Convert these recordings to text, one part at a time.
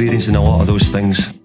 In a lot of those things.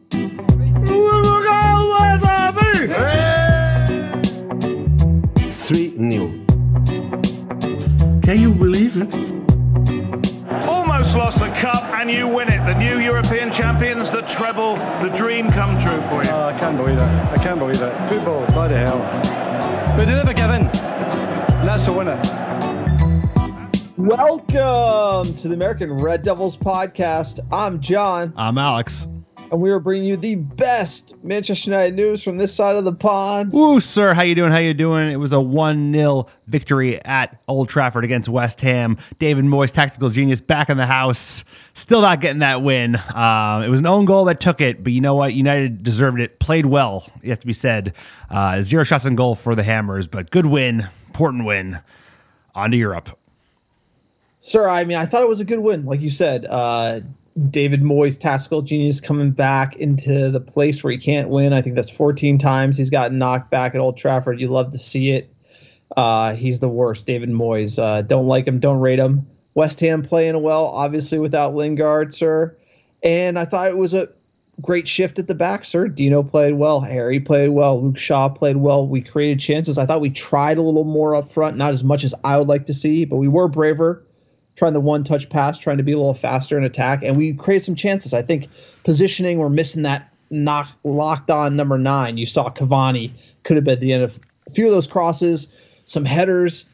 To the American Red Devils podcast. I'm John, I'm Alex. and we are bringing you the best Manchester United news from this side of the pond. Woo, sir. How you doing? How you doing? It was a 1-0 victory at Old Trafford against West Ham. David Moyes, tactical genius, back in the house. Still not getting that win. Um, it was an own goal that took it, but you know what? United deserved it. Played well, you have to be said. Uh, zero shots on goal for the Hammers, but good win. Important win. On to Europe. Sir, I mean, I thought it was a good win. Like you said, uh, David Moyes, tactical genius, coming back into the place where he can't win. I think that's 14 times he's gotten knocked back at Old Trafford. You love to see it. Uh, he's the worst, David Moyes. Uh, don't like him, don't rate him. West Ham playing well, obviously without Lingard, sir. And I thought it was a great shift at the back, sir. Dino played well. Harry played well. Luke Shaw played well. We created chances. I thought we tried a little more up front, not as much as I would like to see, but we were braver trying the one touch pass, trying to be a little faster in attack, and we created some chances. I think positioning, we're missing that knock locked on number nine. You saw Cavani could have been at the end of a few of those crosses, some headers.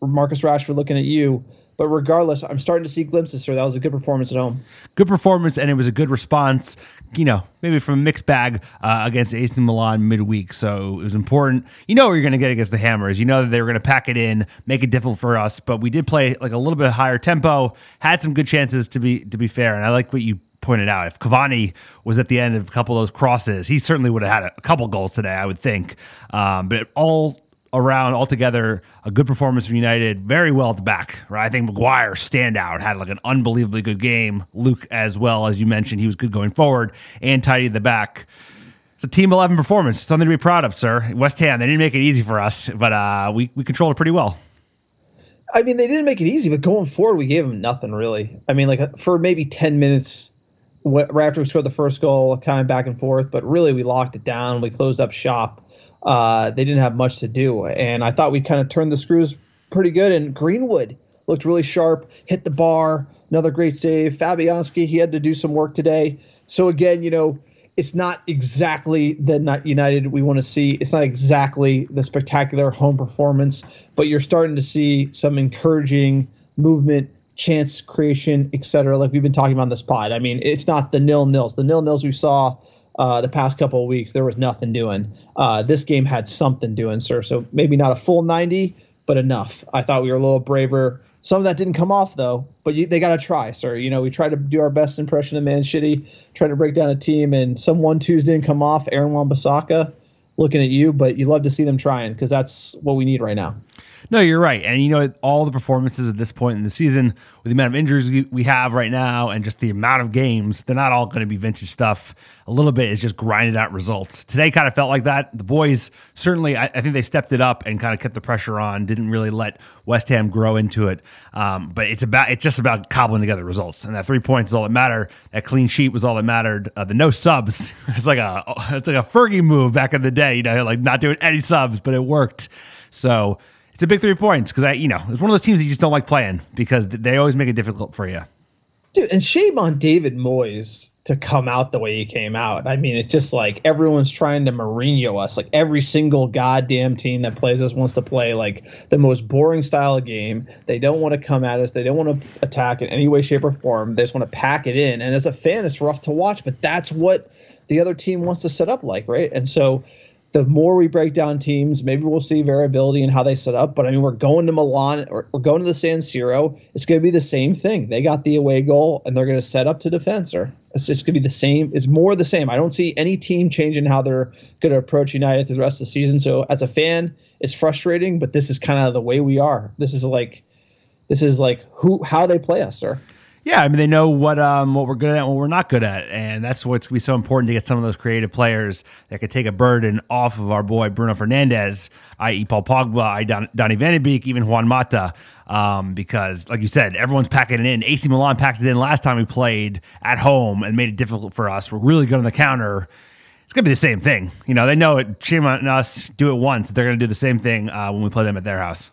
Marcus Rashford looking at you. But regardless, I'm starting to see glimpses, sir. That was a good performance at home. good performance and it was a good response you know maybe from a mixed bag uh, against AC Milan midweek. So it was important. You know what you're going to get against the Hammers. You know that they were going to pack it in make it difficult for us but we did play like a little bit higher tempo had some good chances to be to be fair and I like what you pointed out. If Cavani was at the end of a couple of those crosses he certainly would have had a, couple goals today I would think. Um, but all around altogether a good performance from United. Very well at the back, right? I think Maguire standout had like an unbelievably good game. Luke as well as you mentioned, he was good going forward and tidy at the back. It's a team eleven performance. Something to be proud of, sir. West Ham they didn't make it easy for us, but uh, we we controlled it pretty well. I mean, they didn't make it easy, but going forward, we gave them nothing really. I mean, like for maybe 10 minutes right after we scored the first goal, kind of back and forth, but really we locked it down. We closed up shop. Uh, they didn't have much to do, and I thought we kind of turned the screws pretty good. And Greenwood looked really sharp, hit the bar, another great save. Fabianski, he had to do some work today. So again, you know, it's not exactly the United we want to see. It's not exactly the spectacular home performance, but you're starting to see some encouraging movement, chance creation, etc. Like we've been talking about this pod. I mean, it's not the nil nils. The nil nils we saw uh, the past couple of weeks, there was nothing doing. Uh, this game had something doing, sir. So maybe not a full 90, but enough. I thought we were a little braver. Some of that didn't come off though, but you, they got to try, sir. You know, we tried to do our best impression of Man Shitty, trying to break down a team, and some one twos didn't come off. Aaron Wan-Bissaka, looking at you, but you love to see them trying because that's what we need right now. No, you're right. And you know, all the performances at this point in the season, with the amount of injuries we, have right now and just the amount of games, they're not all going to be vintage stuff. A little bit is just grinded out results. Today kind of felt like that. The boys certainly, I, I think they stepped it up and kind of kept the pressure on, didn't really let West Ham grow into it. Um, but it's about, it's just about cobbling together results. And that three points is all that mattered. That clean sheet was all that mattered. Uh, the no subs, it's like a, it's like a Fergie move back in the day, you know, like not doing any subs, but it worked. So, it's a big three points because I, you know, it's one of those teams that you just don't like playing because they always make it difficult for you. Dude, and shame on David Moyes to come out the way he came out. I mean, it's just like everyone's trying to Mourinho us. Like every single goddamn team that plays us wants to play like the most boring style of game. They don't want to come at us. They don't want to attack in any way, shape, or form. They just want to pack it in. And as a fan, it's rough to watch, but that's what the other team wants to set up like, right? And so the more we break down teams, maybe we'll see variability in how they set up. But I mean, we're going to Milan or we're going to the San Siro. It's going to be the same thing. They got the away goal and they're going to set up to defense. Or it's just going to be the same. It's more the same. I don't see any team changing how they're going to approach United through the rest of the season. So as a fan, it's frustrating, but this is kind of the way we are. This is like, this is like who how they play us, sir. Yeah, I mean they know what um what we're good at and what we're not good at, and that's what's gonna be so important to get some of those creative players that could take a burden off of our boy Bruno Fernandes, i.e. Paul Pogba, i.e. Don, Donny Van de Beek, even Juan Mata, um, because like you said, everyone's packing it in. AC Milan packed it in last time we played at home and made it difficult for us. We're really good on the counter. It's gonna be the same thing. You know, they know it. Shame on us. Do it once. They're gonna do the same thing uh, when we play them at their house.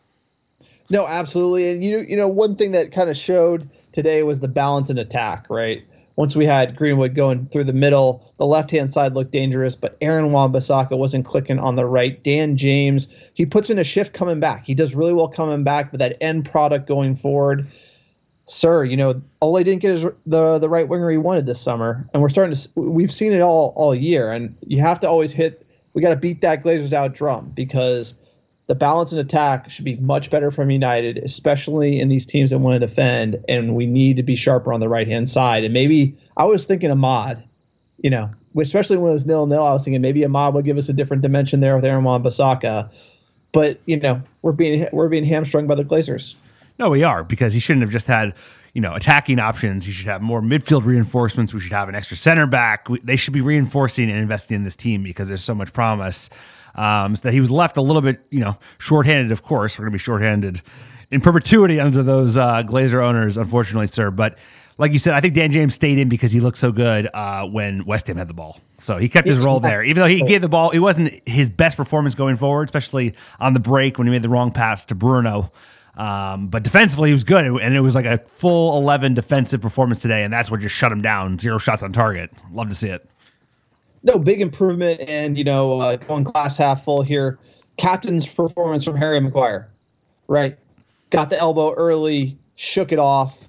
No, absolutely. And you you know one thing that kind of showed today was the balance in attack, right? Once we had Greenwood going through the middle, the left hand side looked dangerous, but Aaron Wan-Bissaka wasn't clicking on the right. Dan James, he puts in a shift coming back. He does really well coming back, but that end product going forward, sir, you know, Ole didn't get his the the right winger he wanted this summer, and we're starting to we've seen it all all year, and you have to always hit. We got to beat that Glazers out drum because the balance and attack should be much better from United, especially in these teams that want to defend. And we need to be sharper on the right hand side. And maybe I was thinking Amad, you know, especially when it was nil nil. I was thinking maybe Amad would give us a different dimension there with Aaron Wan-Bissaka. But you know, we're being we're being hamstrung by the Glazers. No, we are because he shouldn't have just had you know attacking options. He should have more midfield reinforcements. We should have an extra center back. We, they should be reinforcing and investing in this team because there's so much promise. Um, so that he was left a little bit, you know, shorthanded. Of course, we're going to be shorthanded in perpetuity under those uh, Glazer owners, unfortunately, sir. But like you said, I think Dan James stayed in because he looked so good uh, when West Ham had the ball. So he kept his role there, even though he gave the ball. It wasn't his best performance going forward, especially on the break when he made the wrong pass to Bruno. Um, but defensively, he was good, and it was like a full eleven defensive performance today, and that's what just shut him down. Zero shots on target. Love to see it no big improvement and you know uh, going glass half full here. Captain's performance from harry Maguire, right. Got the elbow early shook it off.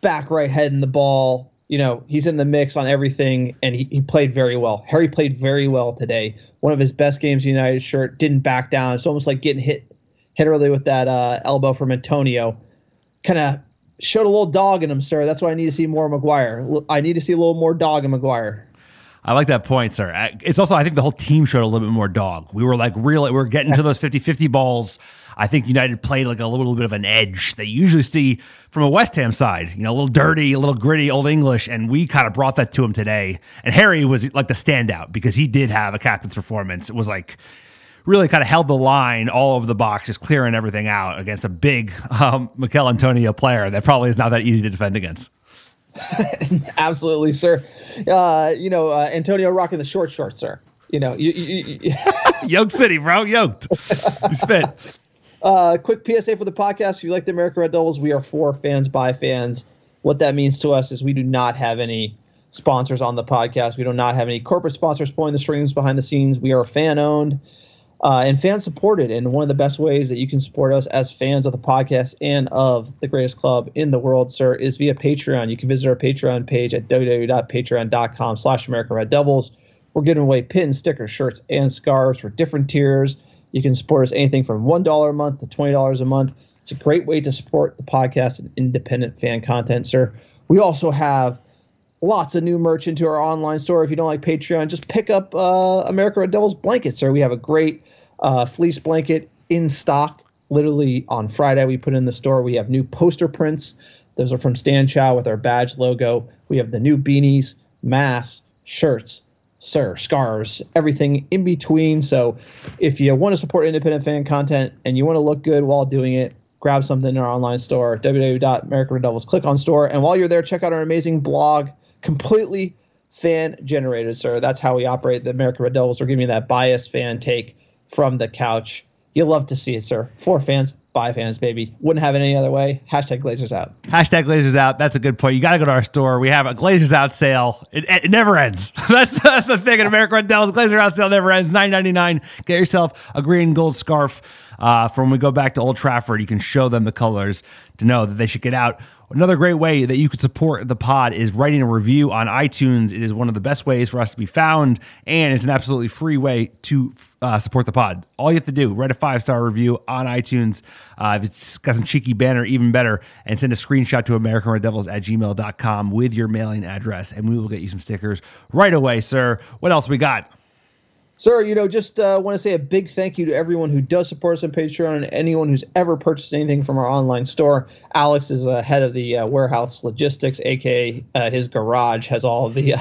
Back right head in the ball. You know he's in the mix on everything and he, he played very well. Harry played very well today. One of his best games united shirt. Didn't back down. It's almost like getting hit hit early with that uh, elbow from antonio. Kind of showed a little dog in him sir. That's why i need to see more Maguire. i need to see a little more dog in maguire I like that point, sir. It's also, I think the whole team showed a little bit more dog. We were like real, we were getting to those 50 50 balls. I think United played like a little bit of an edge that you usually see from a West Ham side, you know, a little dirty, a little gritty, old English. And we kind of brought that to him today. And Harry was like the standout because he did have a captain's performance. It was like, really kind of held the line all over the box, just clearing everything out against a big um, Michail Antonio player that probably is not that easy to defend against. Absolutely, sir. Uh, you know, uh, Antonio rocking the short shorts, sir. You know, you, you, you Yoke City, bro, yoked. You spit. Uh, quick PSA for the podcast. If you like the American Red Devils, we are for fans by fans. What that means to us is we do not have any sponsors on the podcast. We do not have any corporate sponsors pulling the strings behind the scenes. We are fan owned uh, and fan supported. And one of the best ways that you can support us as fans of the podcast and of the greatest club in the world, sir, is via Patreon. You can visit our Patreon page at www.patreon.com slash American Red Devils. We're giving away pins, stickers, shirts, and scarves for different tiers. You can support us anything from $1 a month to $20 a month. It's a great way to support the podcast and independent fan content, sir. We also have lots of new merch into our online store. If you don't like Patreon, just pick up uh, America Red Devils blankets, sir. We have a great uh, fleece blanket in stock. Literally on Friday, we put in the store. We have new poster prints. Those are from Stan Chow with our badge logo. We have the new beanies, masks, shirts, sir, scarves, everything in between. So if you want to support independent fan content and you want to look good while doing it, grab something in our online store, www.american Devils. Click on store. And while you're there, check out our amazing blog, completely fan generated, sir. That's how we operate the American Red Devils. We're giving you that biased fan take from the couch. You'll love to see it, sir. For fans, by fans, baby. Wouldn't have it any other way. Hashtag Glazers out. Hashtag Glazers out. That's a good point. You got to go to our store. We have a Glazers out sale. It, it never ends. that's, that's the thing in America Red Devils. Glazer out sale never ends. Nine ninety nine. Get yourself a green gold scarf. Uh, for when we go back to Old Trafford, you can show them the colors to know that they should get out. Another great way that you could support the pod is writing a review on iTunes. It is one of the best ways for us to be found, and it's an absolutely free way to uh, support the pod. All you have to do, write a five star review on iTunes. Uh, if it's got some cheeky banner, even better, and send a screenshot to American Red Devils at gmail.com with your mailing address, and we will get you some stickers right away, sir. What else we got? Sir, you know, just uh, want to say a big thank you to everyone who does support us on Patreon and anyone who's ever purchased anything from our online store. Alex is uh, head of the uh, warehouse logistics, aka uh, his garage has all the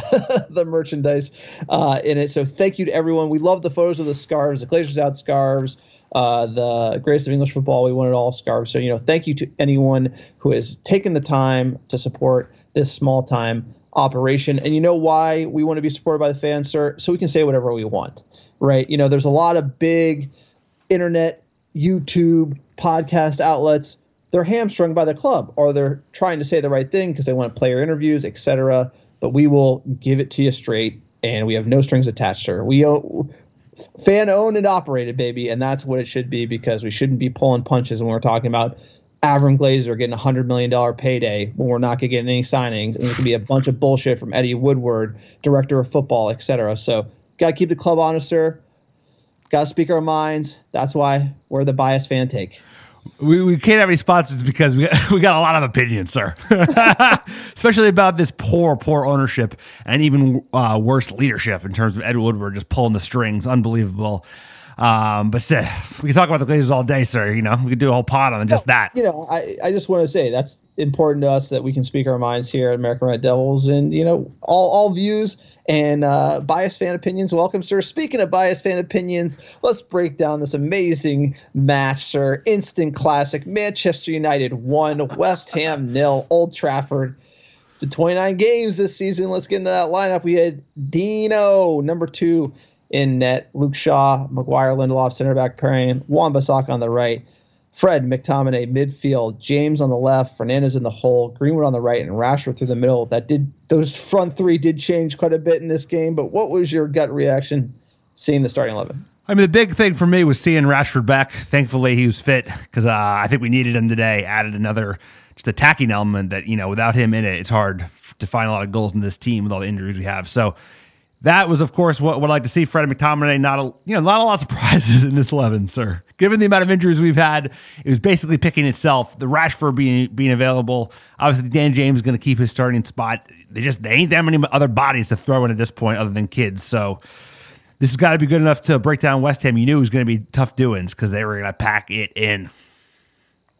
the merchandise uh, in it. So thank you to everyone. We love the photos of the scarves, the Glazers out scarves, uh, the Grace of English Football. We wanted all scarves. So you know, thank you to anyone who has taken the time to support this small time operation. And you know why we want to be supported by the fans, sir? So we can say whatever we want, right? You know, there's a lot of big internet, YouTube, podcast outlets. They're hamstrung by the club, or they're trying to say the right thing because they want player interviews, etc. But we will give it to you straight, and we have no strings attached, sir. We fan owned and operated, baby, and that's what it should be because we shouldn't be pulling punches when we're talking about Avram Glazer getting a hundred million dollar payday when we're not going to get any signings, and there's to be a bunch of bullshit from Eddie Woodward, director of football, etc. So, got to keep the club honest, sir. Got to speak our minds. That's why we're the biased fan take. We, we can't have any sponsors because we got, we got a lot of opinions, sir. Especially about this poor, poor ownership and even uh, worse leadership in terms of Ed Woodward just pulling the strings. Unbelievable. Um, but still, we can talk about the Glazers all day, sir. You know, we could do a whole pod on just that. You know, I, I just want to say that's important to us that we can speak our minds here at American Red Devils, and you know, all all views and uh, biased fan opinions. Welcome, sir. Speaking of biased fan opinions, let's break down this amazing match, sir. Instant classic. Manchester United one, West Ham nil, Old Trafford. It's been 29 games this season. Let's get into that lineup. We had Dino, number two in net, Luke Shaw, Maguire Lindelof, center back pairing, Wan Bissaka on the right, Fred, McTominay, midfield, James on the left, Fernandes in the hole, Greenwood on the right, and Rashford through the middle. That did those front three did change quite a bit in this game. But what was your gut reaction seeing the starting eleven? I mean, the big thing for me was seeing Rashford back. Thankfully, he was fit because uh, I think we needed him today. Added another just attacking element that you know without him in it, it's hard to find a lot of goals in this team with all the injuries we have. So that was, of course, what, I'd like to see. Fred McTominay, not a you know, not a lot of surprises in this eleven, sir. Given the amount of injuries we've had, it was basically picking itself. The Rashford being being available, obviously Dan James is going to keep his starting spot. They just they ain't that many other bodies to throw in at this point other than kids. So this has got to be good enough to break down West Ham. You knew it was going to be tough doings because they were going to pack it in.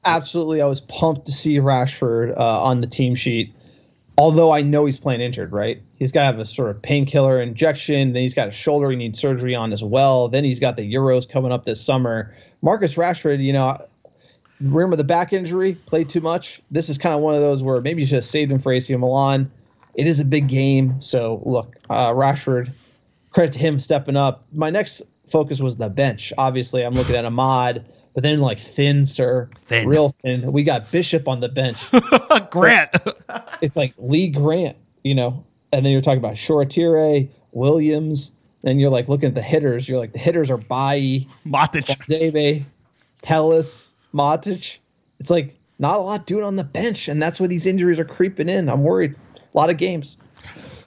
Absolutely, I was pumped to see Rashford uh, on the team sheet although I know he's playing injured, right? He's got to have a sort of painkiller injection. Then he's got a shoulder he needs surgery on as well. Then he's got the Euros coming up this summer. Marcus Rashford, you know, remember the back injury, played too much. This is kind of one of those where maybe you should have saved him for AC Milan. It is a big game. So look, uh, Rashford, credit to him stepping up. My next focus was the bench. Obviously, I'm looking at Amad. But then like thin, sir, Thin. real thin. We got Bishop on the bench. Grant. it's like Lee Grant, you know, and then you're talking about Shoretire, Williams. Then you're like looking at the hitters. You're like the hitters are Bailly, Matic. Dave, Telles, Matic. It's like not a lot doing on the bench, and that's where these injuries are creeping in. I'm worried. A lot of games.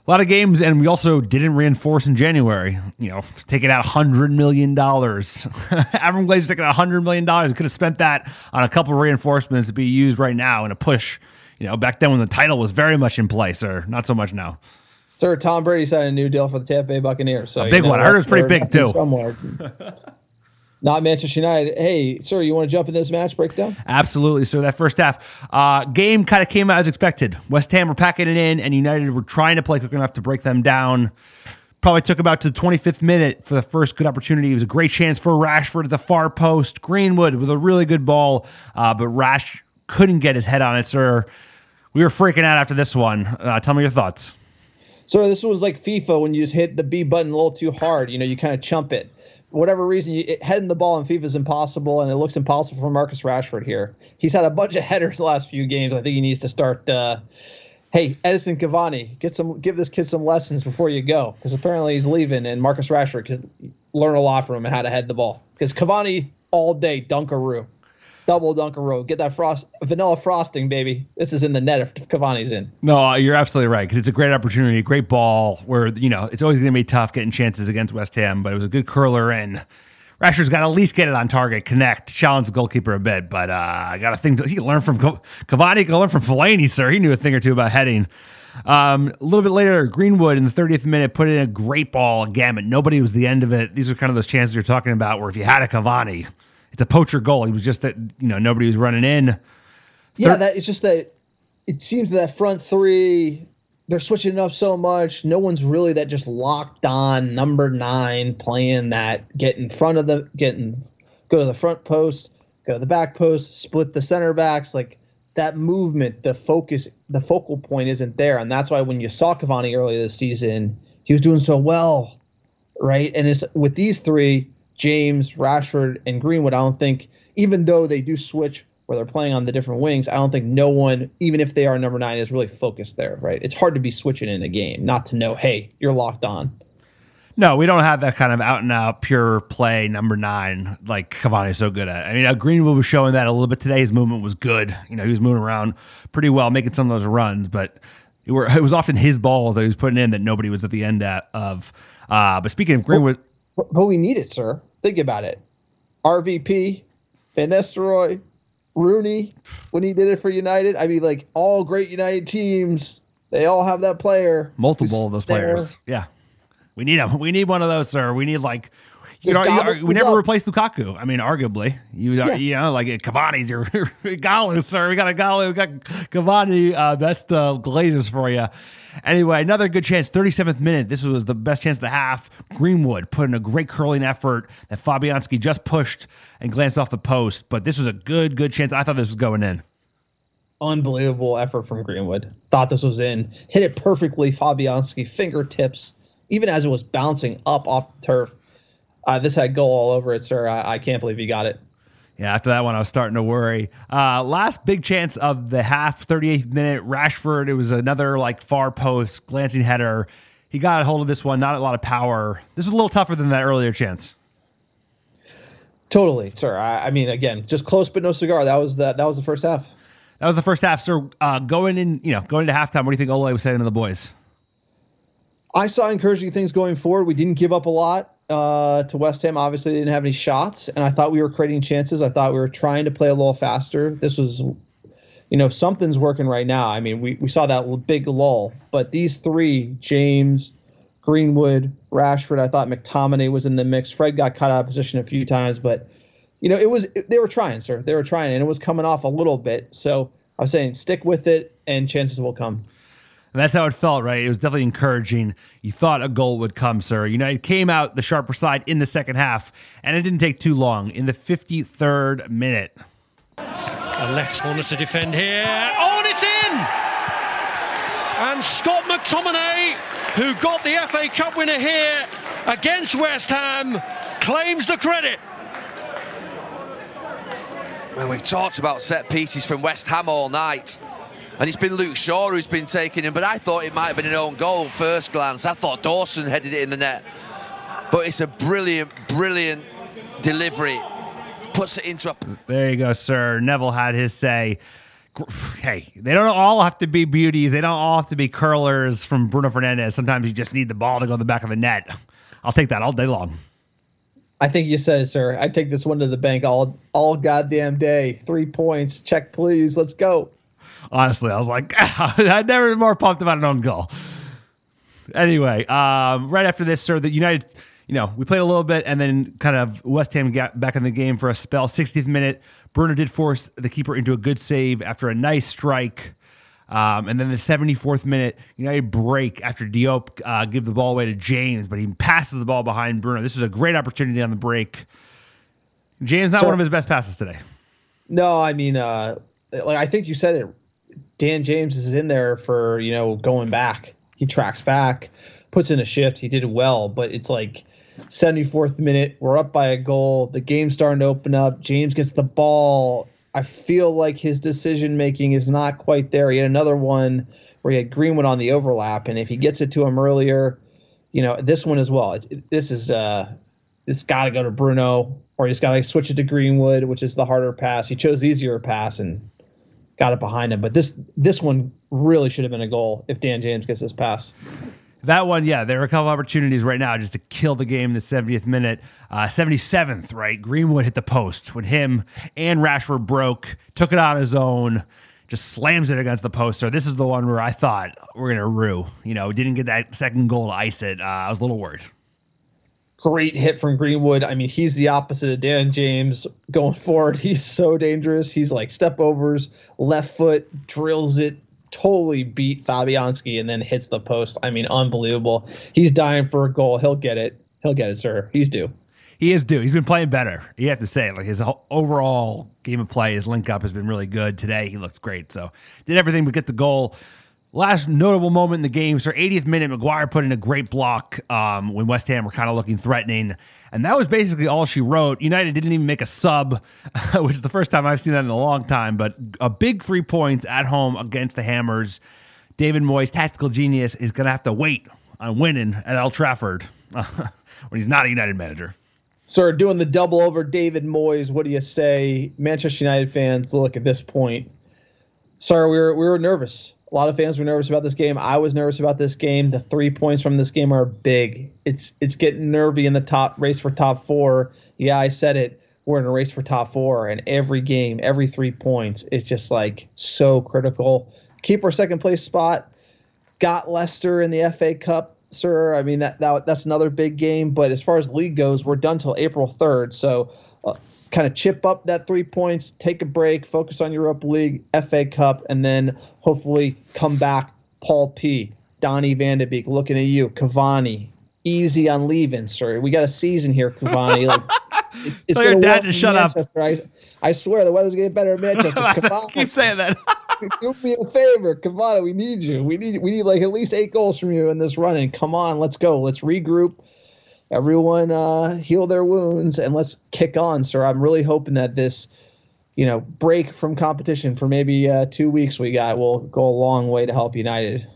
A lot of games, and we also didn't reinforce in January. You know, taking out hundred million dollars. Avram Glazer taking out hundred million dollars. Could have spent that on a couple of reinforcements to be used right now in a push. You know, back then when the title was very much in place, or not so much now. Sir, Tom Brady signed a new deal for the Tampa Bay Buccaneers. So A big you know one. I heard it was pretty big, too. Somewhere. Not Manchester United. Hey, sir, you want to jump in this match breakdown? Absolutely. So that first half uh, game kind of came out as expected. West Ham were packing it in, and United were trying to play quick enough to break them down. Probably took about to the 25th minute for the first good opportunity. It was a great chance for Rashford at the far post. Greenwood with a really good ball, uh, but Rash couldn't get his head on it, sir. We were freaking out after this one. Uh, tell me your thoughts. So this was like FIFA when you just hit the B button a little too hard. You know, you kind of chump it. Whatever reason, you it, heading the ball in FIFA is impossible, and it looks impossible for Marcus Rashford here. He's had a bunch of headers the last few games. I think he needs to start. Uh, hey, Edinson Cavani, get some, give this kid some lessons before you go, because apparently he's leaving, and Marcus Rashford could learn a lot from him and how to head the ball. Because Cavani all day Dunkaroo, double Dunkaroo, get that frost vanilla frosting, baby. This is in the net if Cavani's in. No, you're absolutely right because it's a great opportunity, a great ball where, you know, it's always going to be tough getting chances against West Ham, but it was a good curler and Rashford's got to at least get it on target, connect, challenge the goalkeeper a bit. But uh, I got to think he can learn from Cavani, can learn from Fellaini, sir. He knew a thing or two about heading. Um, a little bit later, Greenwood in the 30th minute put in a great ball, a gamut. Nobody was the end of it. These are kind of those chances you're talking about where if you had a Cavani, it's a poacher goal. It was just that, you know, nobody was running in. Yeah, that it's just that it seems that front three they're switching it up so much. No one's really that just locked on number nine playing that get in front of the getting go to the front post, go to the back post, split the center backs. Like that movement, the focus, the focal point isn't there, and that's why when you saw Cavani earlier this season, he was doing so well, right? And it's with these three, James, Rashford, and Greenwood. I don't think even though they do switch where they're playing on the different wings, I don't think no one, even if they are number nine, is really focused there, right? It's hard to be switching in a game, not to know, hey, you're locked on. No, we don't have that kind of out and out pure play number nine like Cavani is so good at. I mean, uh, Greenwood was showing that a little bit today. His movement was good. You know, he was moving around pretty well, making some of those runs, but it, were, it was often his balls that he was putting in that nobody was at the end at, of. Uh, but speaking of Greenwood, but, but we need it, sir. Think about it. RVP, Van Nistelrooy, Rooney when he did it for United. I mean, like all great United teams, they all have that player. Multiple of those there. players. Yeah. We need them. We need one of those, sir. We need like you know, you, we never up. replaced Lukaku. I mean, arguably, you yeah. you know, like Cavani's your Ighalo, sir. We got a Ighalo, we got Cavani. Uh, that's the Glazers for you. Anyway, another good chance. 37th minute. This was the best chance of the half. Greenwood put in a great curling effort that Fabianski just pushed and glanced off the post. But this was a good, good chance. I thought this was going in. Unbelievable effort from Greenwood. Thought this was in. Hit it perfectly. Fabianski fingertips, even as it was bouncing up off the turf uh, this had goal all over it, sir. I, I, can't believe you got it. Yeah, after that one, I was starting to worry. Uh, last big chance of the half, 38th minute, Rashford. It was another like far post, glancing header. He got a hold of this one, not a lot of power. This was a little tougher than that earlier chance. Totally, sir. I, I mean, again, just close but no cigar. That was the that was the first half. That was the first half, sir. Uh, going in, you know, going into halftime. What do you think Ole was saying to the boys? I saw encouraging things going forward. We didn't give up a lot uh, to West Ham. Obviously, they didn't have any shots, and I thought we were creating chances. I thought we were trying to play a little faster. This was, you know, something's working right now. I mean, we, we saw that big lull, but these three, James, Greenwood, Rashford, I thought McTominay was in the mix. Fred got cut out of position a few times, but, you know, it was, they were trying, sir. They were trying, and it was coming off a little bit. So I was saying, stick with it, and chances will come. And that's how it felt, right? It was definitely encouraging. You thought a goal would come, sir. United came out the sharper side in the second half, and it didn't take too long. In the 53rd minute. Alex corner to defend here. Oh, and it's in! And Scott McTominay, who got the FA Cup winner here against West Ham, claims the credit. Well, we've talked about set pieces from West Ham all night and it's been Luke Shaw who's been taking him. But I thought it might have been an own goal first glance. I thought Dawson headed it in the net, but it's a brilliant, brilliant delivery. Puts it into a. There you go, sir. Neville had his say. Hey, they don't all have to be beauties. They don't all have to be curlers from Bruno Fernandes. Sometimes you just need the ball to go in the back of the net. I'll take that all day long. I think you said it, sir. I take this one to the bank all all goddamn day. Three points. Check, please. Let's go honestly, I was like, I'd never been more pumped about an own goal. Anyway, um, right after this, sir, the United, you know, we played a little bit and then kind of West Ham got back in the game for a spell. 60th minute, Bruno did force the keeper into a good save after a nice strike. Um, and then the 74th minute, United break after Diop uh, give the ball away to James, but he passes the ball behind Bruno. This was a great opportunity on the break. James not one of his best passes today. No, I mean, uh, like I think you said it Dan James is in there for, you know, going back. He tracks back, puts in a shift. He did well, but it's like 74th minute. We're up by a goal. The game's starting to open up. James gets the ball. I feel like his decision making is not quite there. He had another one where he had Greenwood on the overlap, and if he gets it to him earlier, you know, this one as well. It's, this is uh, this got to go to Bruno, or he's got to switch it to Greenwood, which is the harder pass. He chose the easier pass, and got it behind him. But this this one really should have been a goal if Dan James gets this pass. That one, yeah, there are a couple opportunities right now just to kill the game in the 70th minute. Uh, 77th, right? Greenwood hit the post when him and Rashford broke, took it on his own, just slams it against the post. So this is the one where I thought we're going to rue. You know, didn't get that second goal to ice it. Uh, I was a little worried. Great hit from Greenwood. I mean, he's the opposite of Dan James going forward. He's so dangerous. He's like step overs, left foot, drills it, totally beat Fabianski and then hits the post. I mean, unbelievable. He's dying for a goal. He'll get it. He'll get it, sir. He's due. He is due. He's been playing better. You have to say, like his overall game of play, his link up has been really good. Today, he looked great. So did everything but get the goal. Last notable moment in the game, so 80th minute, Maguire put in a great block um, when West Ham were kind of looking threatening. And that was basically all she wrote. United didn't even make a sub, which is the first time I've seen that in a long time, but a big three points at home against the Hammers. David Moyes, tactical genius, is going to have to wait on winning at Old Trafford when he's not a United manager. Sir, doing the double over David Moyes, what do you say? Manchester United fans, look at this point. Sir, we were, we were nervous a lot of fans were nervous about this game. I was nervous about this game. The three points from this game are big. It's it's getting nervy in the top race for top four. Yeah, I said it. We're in a race for top four, and every game, every three points, is just like so critical. Keep our second place spot. Got Leicester in the FA Cup, sir. I mean that, that that's another big game. But as far as league goes, we're done till April third. So. Uh, kind of chip up that three points, take a break, focus on Europa League, FA Cup, and then hopefully come back. Paul P, Donny Van de Beek, looking at you, Cavani, easy on leaving, sir. We got a season here, Cavani. Like it's, it's Tell your dad to shut Manchester. up. I, I swear the weather's getting better in Manchester. Cavani, Keep saying that. do me a favor, Cavani. We need you. We need we need like at least eight goals from you in this run. And come on, let's go. Let's regroup everyone uh, heal their wounds and let's kick on, sir. I'm really hoping that this, you know, break from competition for maybe uh, two weeks we got will go a long way to help United.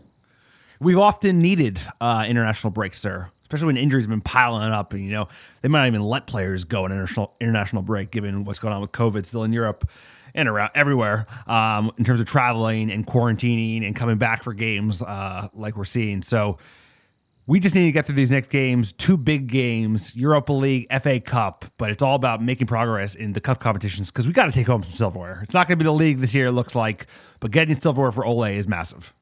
We've often needed uh, international breaks, sir, especially when injuries have been piling up. And, you know, they might not even let players go on international international break, given what's going on with COVID still in Europe and around everywhere um, in terms of traveling and quarantining and coming back for games uh, like we're seeing. So we just need to get through these next games, two big games, Europa League, FA Cup, but it's all about making progress in the cup competitions because we got to take home some silverware. It's not going to be the league this year, it looks like, but getting silverware for Ole is massive.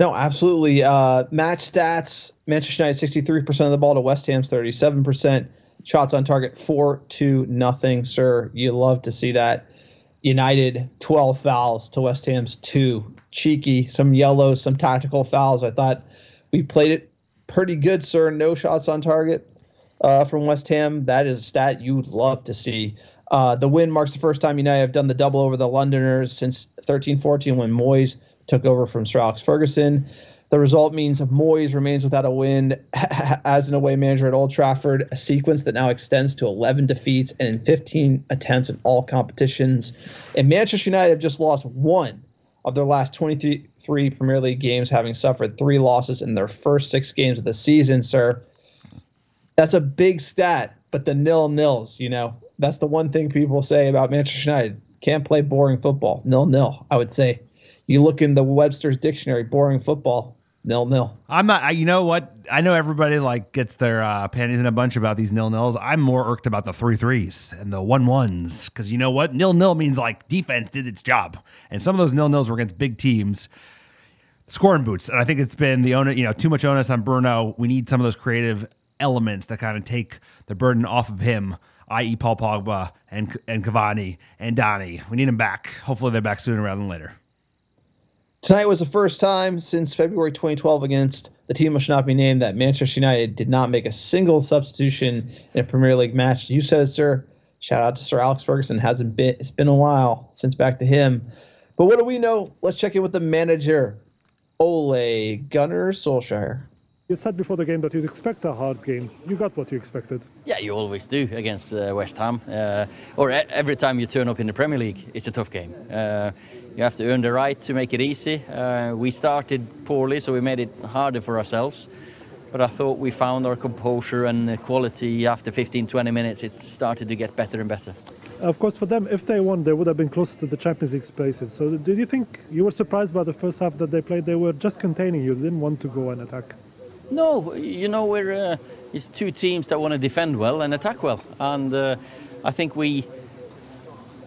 No, absolutely. Uh, match stats Manchester United 63% of the ball to West Ham's 37%. Shots on target 4 to nothing, sir. You love to see that. United 12 fouls to West Ham's 2. Cheeky, some yellows, some tactical fouls. I thought we played it pretty good, sir. No shots on target uh, from West Ham. That is a stat you'd love to see. Uh, the win marks the first time United have done the double over the Londoners since 13-14 when Moyes took over from Sir Alex Ferguson. The result means Moyes remains without a win as an away manager at Old Trafford, a sequence that now extends to 11 defeats and in 15 attempts in all competitions. And Manchester United have just lost one of their last 23 Premier League games, having suffered three losses in their first six games of the season, sir. That's a big stat, but the nil nils, you know, that's the one thing people say about Manchester United. Can't play boring football. Nil nil, I would say. You look in the Webster's dictionary, boring football, nil nil. I'm not. I, you know what? I know everybody like gets their uh, panties in a bunch about these nil nils. I'm more irked about the three threes and the one ones because you know what? Nil nil means like defense did its job, and some of those nil nils were against big teams. Scoring boots, and I think it's been the owner. You know, too much onus on Bruno. We need some of those creative elements that kind of take the burden off of him i.e., Paul Pogba and and Cavani and Donny. We need them back. Hopefully, they're back sooner rather than later. Tonight was the first time since February 2012 against the team which should not be named that Manchester United did not make a single substitution in a Premier League match. You said it, sir. Shout out to Sir Alex Ferguson. Hasn't been it's been a while since back to him. But what do we know? Let's check in with the manager, Ole Gunnar Solskjaer. You said before the game that you'd expect a hard game. You got what you expected. Yeah, you always do against uh, West Ham. Uh, or every time you turn up in the Premier League, it's a tough game. Uh, you have to earn the right to make it easy. Uh, we started poorly, so we made it harder for ourselves. But I thought we found our composure and quality after 15, 20 minutes. It started to get better and better. Of course, for them, if they won, they would have been closer to the Champions League spaces. So, did you think you were surprised by the first half that they played? They were just containing you, they didn't want to go and attack. No, you know, we're uh, it's two teams that want to defend well and attack well, and uh, I think we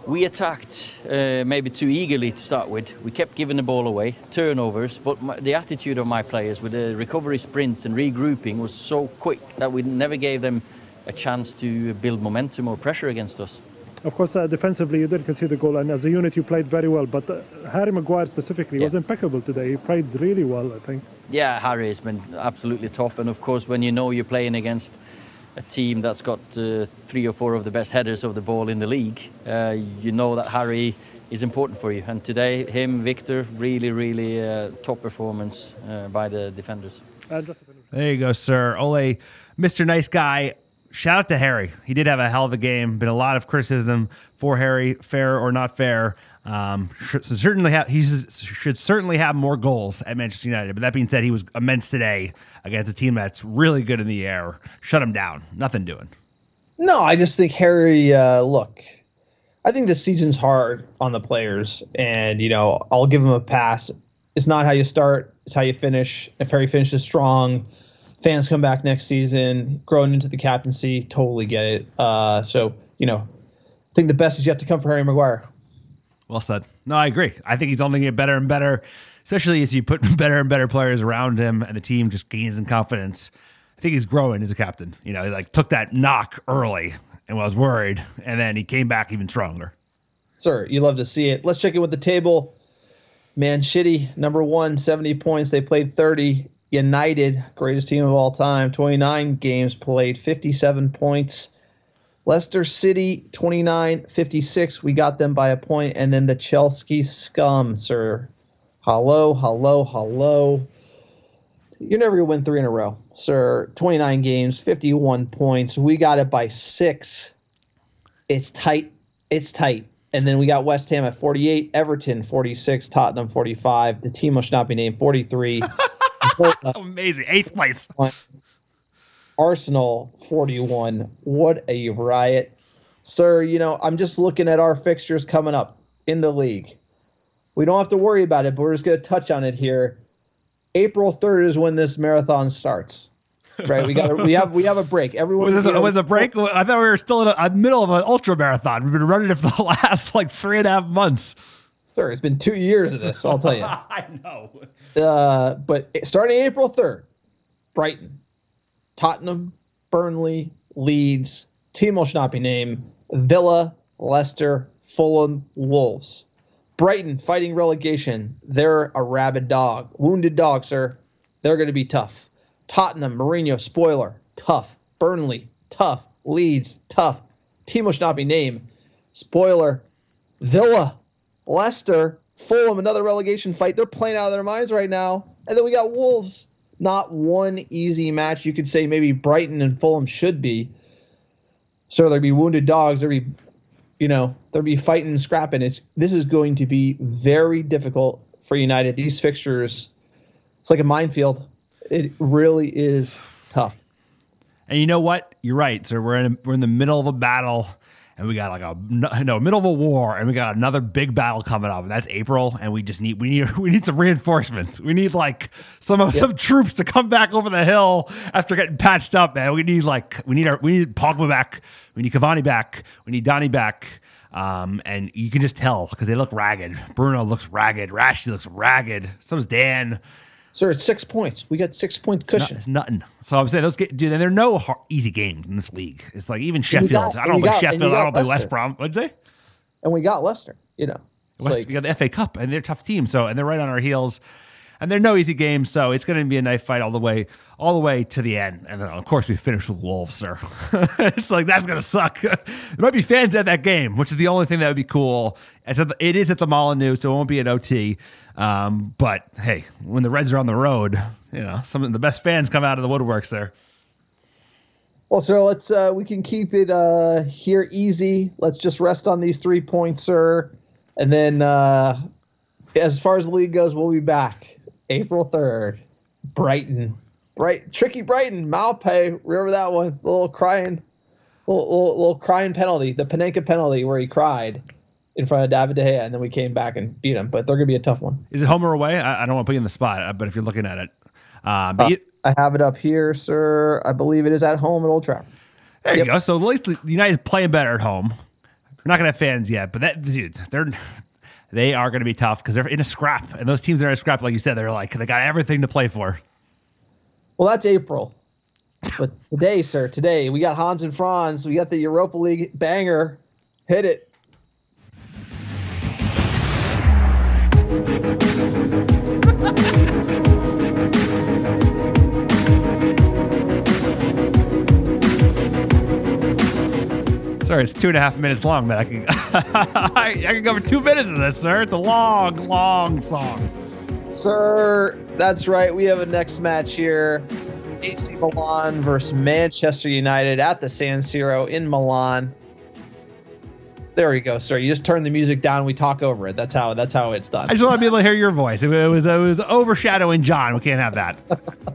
we attacked uh, maybe too eagerly to start with. We kept giving the ball away, turnovers, but my, the attitude of my players with the recovery sprints and regrouping was so quick that we never gave them a chance to build momentum or pressure against us. Of course, uh, defensively, you did concede the goal, and as a unit, you played very well. But uh, Harry Maguire specifically Yeah. was impeccable today. He played really well, I think. Yeah, Harry has been absolutely top, and of course, when you know you're playing against a team that's got uh, three or four of the best headers of the ball in the league, uh, you know that Harry is important for you. And today, him, Victor, really, really uh, top performance uh, by the defenders. There you go, sir. Ole, Mr. Nice Guy. Shout out to Harry. He did have a hell of a game. Been a lot of criticism for Harry, fair or not fair. Um, should certainly have he should certainly have more goals at Manchester United. But that being said, he was immense today against a team that's really good in the air. Shut him down. Nothing doing. No, I just think Harry. Uh, look, I think this season's hard on the players, and you know I'll give him a pass. It's not how you start; it's how you finish. If Harry finishes strong, fans come back next season, growing into the captaincy. Totally get it. Uh, so you know, I think the best is yet to come for Harry Maguire. Well said. No, I agree. I think he's only going to get better and better, especially as you put better and better players around him and the team just gains in confidence. I think he's growing as a captain. You know, he like took that knock early and was worried, and then he came back even stronger. Sir, you love to see it. Let's check in with the table. Man shitty number one, 70 points. They played 30. United, greatest team of all time, 29 games played, 57 points. Leicester City, 29, 56. We got them by a point. And then the Chelsea scum, sir. Hello, hello, hello. You're never going to win three in a row, sir. 29 games, 51 points. We got it by six. It's tight. It's tight. And then we got West Ham at 48, Everton 46, Tottenham 45. The team must not be named 43. Amazing. Eighth place. Arsenal 41. What a riot. Sir, you know, I'm just looking at our fixtures coming up in the league. We don't have to worry about it, but we're just going to touch on it here. April 3rd is when this marathon starts. Right? We got we have we have a break. Everyone Was you was a break? I thought we were still in the middle of an ultra marathon. We've been running it for the last like three and a half months. Sir, it's been 2 years of this, I'll tell you. I know. Uh, but starting April 3rd, Brighton, Tottenham, Burnley, Leeds, team will not be named, Villa, Leicester, Fulham, Wolves. Brighton fighting relegation. They're a rabid dog. Wounded dog, sir. They're going to be tough. Tottenham, Mourinho, spoiler, tough. Burnley, tough. Leeds, tough. Team will not be named. Spoiler, Villa, Leicester, Fulham, another relegation fight. They're playing out of their minds right now. And then we got Wolves. Not one easy match. You could say maybe Brighton and Fulham should be. So there'd be wounded dogs. There'd be, you know, there'd be fighting and scrapping. It's this is going to be very difficult for United. These fixtures, it's like a minefield. It really is tough. And you know what? You're right. So we're in we're in the middle of a battle, and we got like a no middle of a war, and we got another big battle coming up, and that's April. And we just need we need we need some reinforcements. We need like some of some troops to come back over the hill after getting patched up, man. We need like we need our we need Pogba back, we need Cavani back, we need Donny back. Um, and you can just tell because they look ragged. Bruno looks ragged. Rashi looks ragged. So does Dan. Sir, it's six points. We got six point No, cushion. it's nothing. So I'm saying those get, dude, and there are no hard, easy games in this league. It's like even Sheffield. got- I don't play got- Sheffield. I don't play West. Brom. What'd you say? And we got Leicester, you know. West, like- we got the FA Cup, and they're tough team. So and they're right on our heels, and they're no easy games. So it's going to be a knife fight all the way, all the way to the end. And then of course we finish with Wolves, sir. it's like that's going to suck. there might be fans at that game, which is the only thing that would be cool. It's at the, it is at the Molyneux, so it won't be an OT. Um, but hey, when the Reds are on the road, you know, some of the best fans come out of the woodworks there. Well, sir, let's uh we can keep it uh here easy. Let's just rest on these three points, sir. And then uh as far as the league goes, we'll be back April 3rd. Brighton. Bright tricky Brighton, Maupay. Remember that one? A little crying. little, little, little crying penalty, the Panenka penalty where he cried in front of David De Gea, and then we came back and beat him. But they're going to be a tough one. Is it home or away? I, I don't want to put you in the spot, uh, but if you're looking at it, uh, but Uh, you- I have it up here, sir. I believe it is at home at Old Trafford. there you go. So at least the United's playing better at home. We're not gonna have fans yet, but that dude, they're they are gonna be tough because they're in a scrap, and those teams that are in a scrap, like you said, they're like they got everything to play for. Well, that's April. But today, sir, today we got Hans and Franz. We got the Europa League banger. Hit it. Sorry, it's two and a half minutes long, but I can I, I can go for two minutes of this, sir. It's a long, long song. Sir, that's right. We have a next match here. AC Milan versus Manchester United at the San Siro in Milan. There we go, sir. You just turn the music down. We talk over it. That's how. That's how it's done. I just want to be able to hear your voice. It, was it was overshadowing John. We can't have that.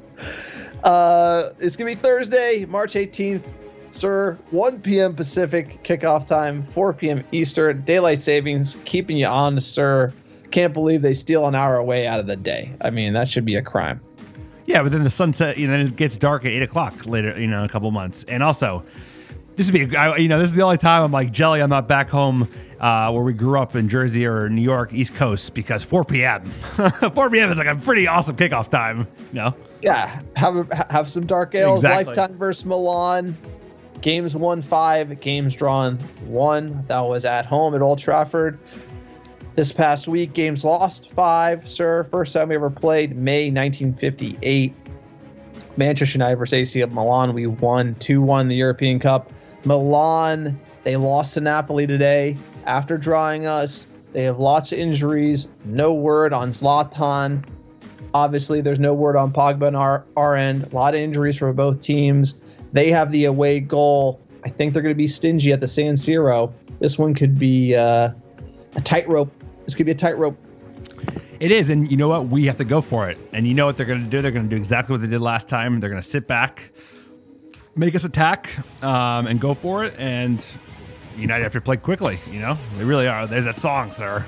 Uh, it's gonna be Thursday, March 18th, sir. 1 p.m. Pacific kickoff time, 4 p.m. Eastern. Daylight savings keeping you on, sir. Can't believe they steal an hour away out of the day. I mean, that should be a crime. Yeah, but then the sunset, you know, then it gets dark at eight o'clock later, you know, in a couple months. And also, this would be, I- you know, this is the only time I'm like jelly. I'm not back home uh, where we grew up in Jersey or New York, East Coast, because 4 p.m. 4 p.m. is like a pretty awesome kickoff time. You know, Yeah, have a, have some dark ales. Exactly. Lifetime versus Milan. Games won five. Games drawn one. That was at home at Old Trafford. This past week, games lost five, sir. First time we ever played, May 1958. Manchester United versus AC Milan. We won 2 1 the European Cup. Milan, they lost to Napoli today after drawing us. They have lots of injuries. No word on Zlatan. Obviously, there's no word on Pogba on our, our end. A lot of injuries for both teams. They have the away goal. I think they're going to be stingy at the San Siro. This one could be uh, a tightrope. This could be a tightrope. it is. And you know what? We have to go for it. And you know what they're going to do? They're going to do exactly what they did last time. They're going to sit back, make us attack, um, and go for it. And United have to play quickly. You know, they really are. There's that song, sir.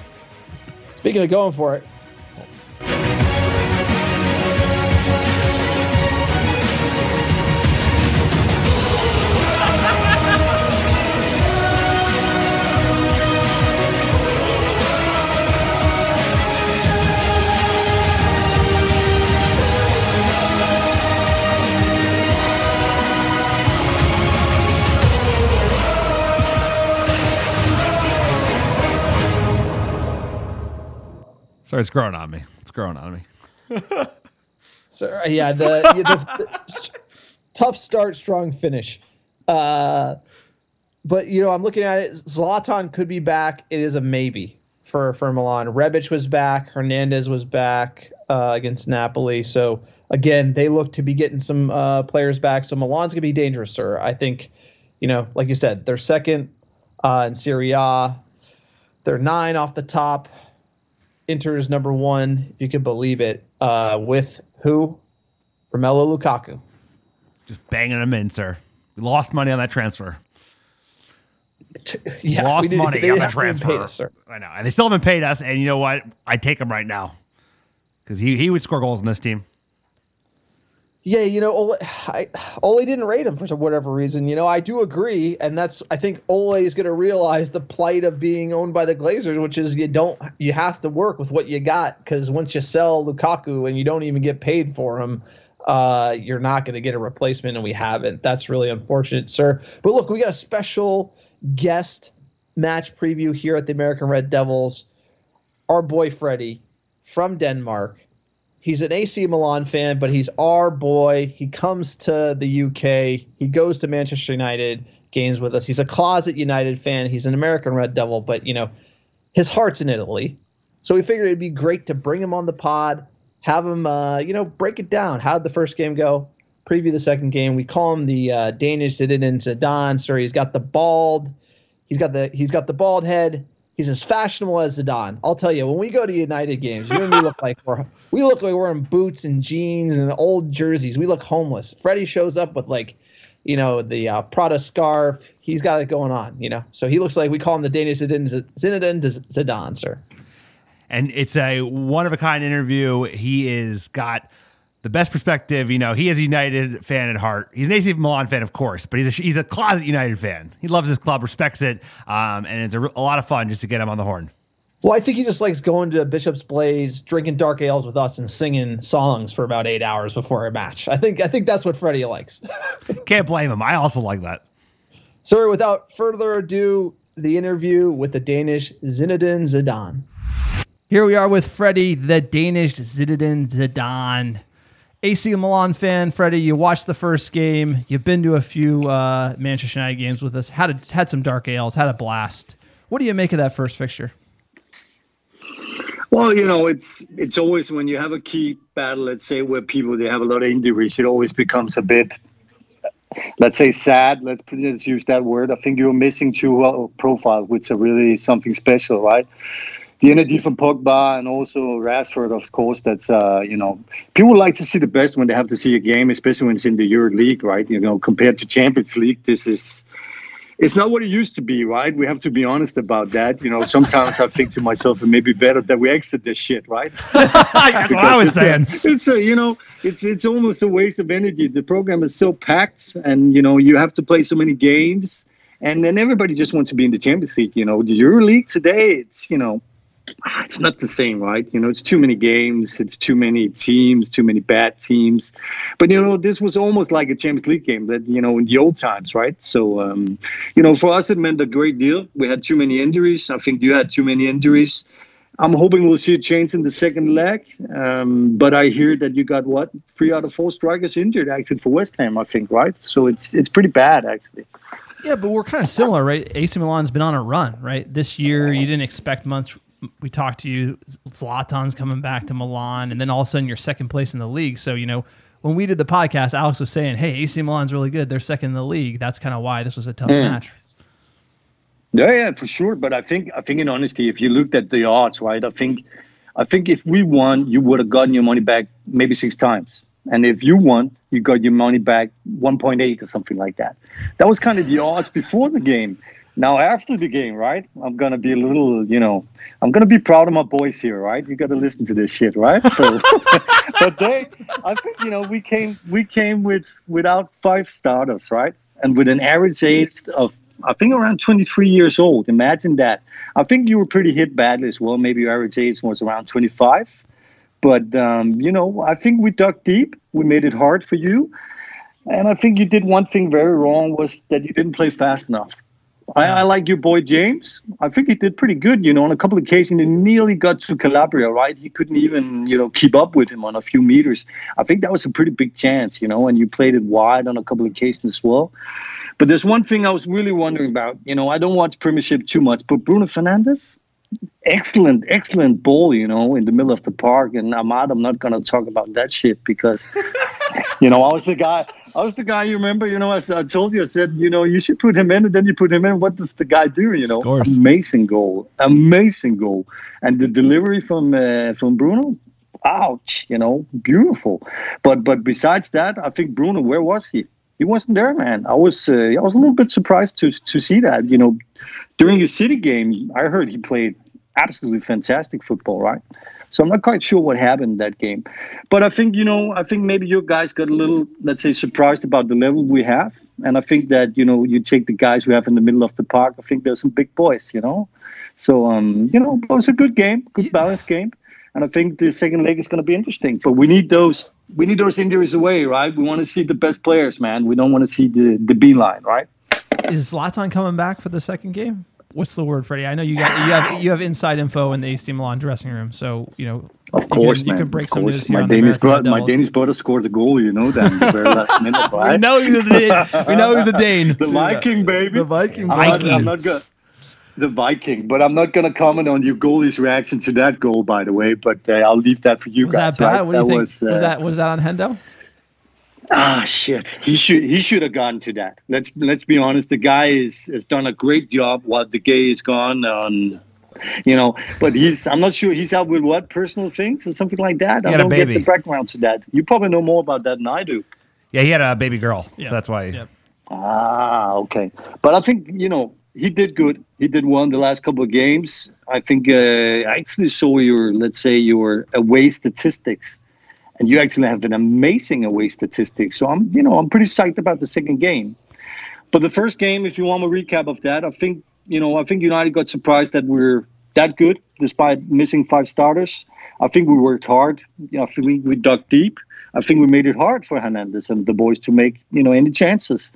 Speaking of going for it, Sorry, it's growing on me. It's growing on me. So uh, yeah, the, the, the s- tough start, strong finish. Uh, but you know, I'm looking at it. Zlatan could be back. It is a maybe for for Milan. Rebic was back. Hernandez was back uh, against Napoli. So again, they look to be getting some uh, players back. So Milan's gonna be dangerous, sir. I think, you know, like you said, they're second uh, in Serie A. They're nine off the top. Inter's number one, if you can believe it, uh, with who? Romelu Lukaku. Just banging them in, sir. We lost money on that transfer. Yeah, lost did- money on that transfer. us, sir. I know, and they still haven't paid us. And you know what? I take him right now because he he would score goals in this team. Yeah, you know, Ole, I, Ole didn't rate him for whatever reason. You know, I do agree, and that's I think Ole is going to realize the plight of being owned by the Glazers, which is you don't you have to work with what you got because once you sell Lukaku and you don't even get paid for him, uh, you're not going to get a replacement, and we haven't. That's really unfortunate, sir. But look, we got a special guest match preview here at the American Red Devils. Our boy Freddie from Denmark. He's an AC Milan fan, but he's our boy. He comes to the UK. He goes to Manchester United games with us. He's a closet United fan. He's an American Red Devil, but you know, his heart's in Italy. So we figured it'd be great to bring him on the pod, have him, uh, you know, break it down. How'd the first game go? Preview the second game. We call him the uh, Danish Zinedine Zidane. So he's got the bald, he's got the he's got the bald head. He's as fashionable as Zidane. I'll tell you, when we go to United games, you and me look like we're we look like we're in boots and jeans and old jerseys. We look homeless. Freddie shows up with like you know, the uh, Prada scarf. He's got it going on, you know. So he looks like we call him the Danish Zinedine Zidane, sir. And it's a one of a kind interview. He is got the best perspective. You know, he is a United fan at heart. He's an AC Milan fan, of course, but he's a, he's a closet United fan. He loves his club, respects it, um, and it's a, a lot of fun just to get him on the horn. Well, I think he just likes going to Bishop's Blaize, drinking dark ales with us, and singing songs for about eight hours before a match. I think I think that's what Freddie likes. Can't blame him. I also like that. So, without further ado, the interview with the Danish Zinedine Zidane. Here we are with Freddie, the Danish Zinedine Zidane. AC Milan fan, Freddie. You watched the first game. You've been to a few uh, Manchester United games with us. Had a, had some dark ales. Had a blast. What do you make of that first fixture? Well, you know, it's it's always when you have a key battle, let's say where people they have a lot of injuries, it always becomes a bit, let's say, sad. Let's let's use that word. I think you're missing two profiles, which are really something special, right? The energy from Pogba and also Rashford, of course. That's uh, you know, people like to see the best when they have to see a game, especially when it's in the Euro League, right? You know, compared to Champions League, this is it's not what it used to be, right? We have to be honest about that. You know, sometimes I think to myself, it may be better that we exit this shit, right? That's what I was it's saying. A, it's a, you know, it's it's almost a waste of energy. The program is so packed, and you know, you have to play so many games, and then everybody just wants to be in the Champions League. You know, the Euro League today, it's you know, it's not the same, right? You know, it's too many games, it's too many teams, too many bad teams. But you know, this was almost like a Champions League game that you know in the old times, right? So, um, you know, for us it meant a great deal. We had too many injuries. I think you had too many injuries. I'm hoping we'll see a change in the second leg. Um, but I hear that you got what three out of four strikers injured actually for West Ham. I think, right? So it's it's pretty bad actually. Yeah, but we're kind of similar, right? AC Milan's been on a run, right? This year, you didn't expect much we talked to you, Zlatan's coming back to Milan, and then all of a sudden you're second place in the league. So, you know, when we did the podcast, Alex was saying, hey, AC Milan's really good. They're second in the league. That's kind of why this was a tough mm. match. Yeah, yeah, for sure. But I think, I think in honesty, if you looked at the odds, right, I think, I think if we won, you would have gotten your money back maybe six times. And if you won, you got your money back 1.8 or something like that. That was kind of the odds before the game. Now, after the game, right, I'm going to be a little, you know, I'm going to be proud of my boys here, right? You got to listen to this shit, right? So, but they, I think, you know, we came, we came with, without five starters, right? And with an average age of, I think around 23 years old. Imagine that. I think you were pretty hit badly as well. Maybe your average age was around 25. But, um, you know, I think we dug deep. We made it hard for you. And I think you did one thing very wrong was that you didn't play fast enough. I, I, like your boy James. I think he did pretty good. You know, on a couple of occasions he nearly got to Calabria. Right, he couldn't even you know keep up with him on a few meters. I think that was a pretty big chance. You know, and you played it wide on a couple of occasions as well. But there's one thing I was really wondering about. You know, I don't watch Premiership too much, but Bruno Fernandes, excellent, excellent ball. You know, in the middle of the park. And Amad, I'm not gonna talk about that shit because, you know, I was the guy. I was the guy you remember, you know, I, I told you, I said, you know, you should put him in and then you put him in. What does the guy do, you know? Scores. Amazing goal. Amazing goal. And the delivery from uh, from Bruno, ouch, you know, beautiful. But but besides that, I think Bruno, where was he? He wasn't there, man. I was uh, I was a little bit surprised to to see that. You know, during your City game, I heard he played absolutely fantastic football, right? So I'm not quite sure what happened that game. But I think, you know, I think maybe your guys got a little, let's say, surprised about the level we have. And I think that, you know, you take the guys we have in the middle of the park, I think there's some big boys, you know? So, um, you know, it was a good game, good balanced game. And I think the second leg is going to be interesting. But we need those we need those injuries away, right? We want to see the best players, man. We don't want to see the, the B line, right? Is Zlatan coming back for the second game? What's the word, Freddie? I know you got you have you have inside info in the AC Milan dressing room, so you know. Of course, you can, can, you can break of some news here my on Danish brother, my Danish brother scored a goal. You know that in the very last minute, right? we know he was a, we know he's a Dane. the Viking, baby. The Viking. I'm not, I'm not gonna the Viking, but I'm not going to comment on your goalie's reaction to that goal, by the way. But uh, I'll leave that for you was guys. that bad? Right? What do you that think? Was, uh, was that was that on Hendo? Ah shit. He should he should have gone to that. Let's let's be honest. The guy is has done a great job while De Gea is gone on you know, but he's I'm not sure he's out with what personal things or something like that. He I had don't get baby. the background to that. You probably know more about that than I do. Yeah, he had a baby girl, Yeah. so that's why. Yep. Ah, okay. But I think you know he did good. He did well in the last couple of games. I think uh, I actually saw your, let's say, your away statistics, and you actually have an amazing away statistics. So I'm, you know, I'm pretty psyched about the second game. But the first game, if you want a recap of that, I think, you know, I think United got surprised that we're that good despite missing five starters. I think we worked hard. You know, I think we, we dug deep. I think we made it hard for Fernandes and the boys to make you know any chances.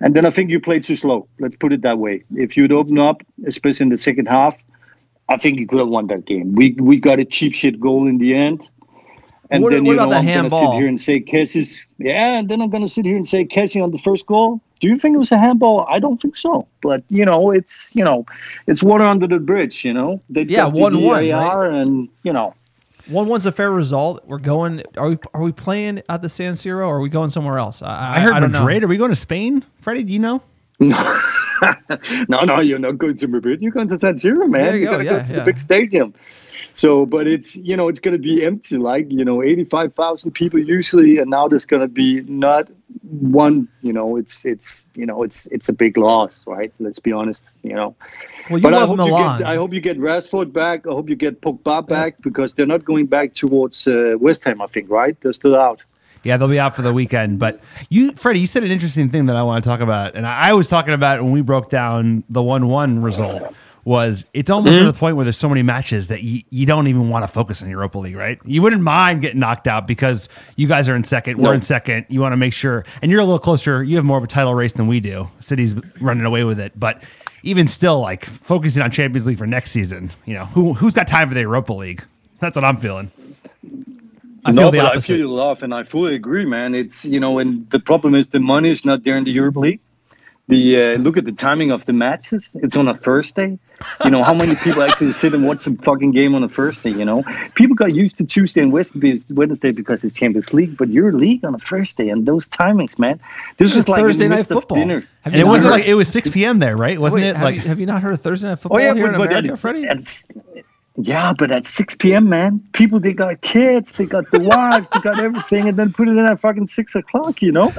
And then I think you played too slow. Let's put it that way. If you'd open up, especially in the second half, I think you could have won that game. We we got a cheap shit goal in the end. And What- then what you about know the I'm gonna sit here and say Kessie's yeah, and then I'm gonna sit here and say Kessie on the first goal. Do you think it was a handball? I don't think so. But you know, it's you know, it's water under the bridge. You know, they Yeah, got the 1-1, VAR and you know. One one's a fair result. We're going. Are we? Are we playing at the San Siro, or are we going somewhere else? I, I heard I don't know. Madrid. Are we going to Spain, Freddie? Do you know? no, no, you're not going to Madrid. You're going to San Siro, man. There you you're go, going to yeah, go to yeah. the big stadium. So, but it's you know it's going to be empty, like you know, eighty-five thousand people usually, and now there's going to be not one. You know, it's it's you know it's it's a big loss, right? Let's be honest. You know. Well, you but I hope Milan. you get I hope you get Rashford back. I hope you get Pogba back because they're not going back towards uh, West Ham. I think, right? They're still out. Yeah, they'll be out for the weekend. But you, Freddie, you said an interesting thing that I want to talk about, and I was talking about when we broke down the one-one result. Was it's almost Mm-hmm. to the point where there's so many matches that you, you don't even want to focus on Europa League, right? You wouldn't mind getting knocked out because you guys are in second, we're in second. You want to make sure, and you're a little closer. You have more of a title race than we do. City's running away with it, but even still, like focusing on Champions League for next season, you know, who who's got time for the Europa League? That's what I'm feeling. I no, feel the but I opposite. feel you laugh, and I fully agree, man. It's you know, and the problem is the money is not there in the Europa League. The uh, look at the timing of the matches. It's on a Thursday. You know how many people actually sit and watch a fucking game on a Thursday. You know, people got used to Tuesday and Wednesday, Wednesday because it's Champions League, but your league on a Thursday and those timings, man. This was like Thursday night football. Dinner. Have And you it not wasn't heard- like it was 6 p.m. there, right? Wasn't Wait, it have like you, have you not heard of Thursday night football Oh yeah, here but, in but America, that's, Freddie? Yeah, but at 6 p.m., man, people they got kids, they got the wives, they got everything, and then put it in at fucking six o'clock. You know,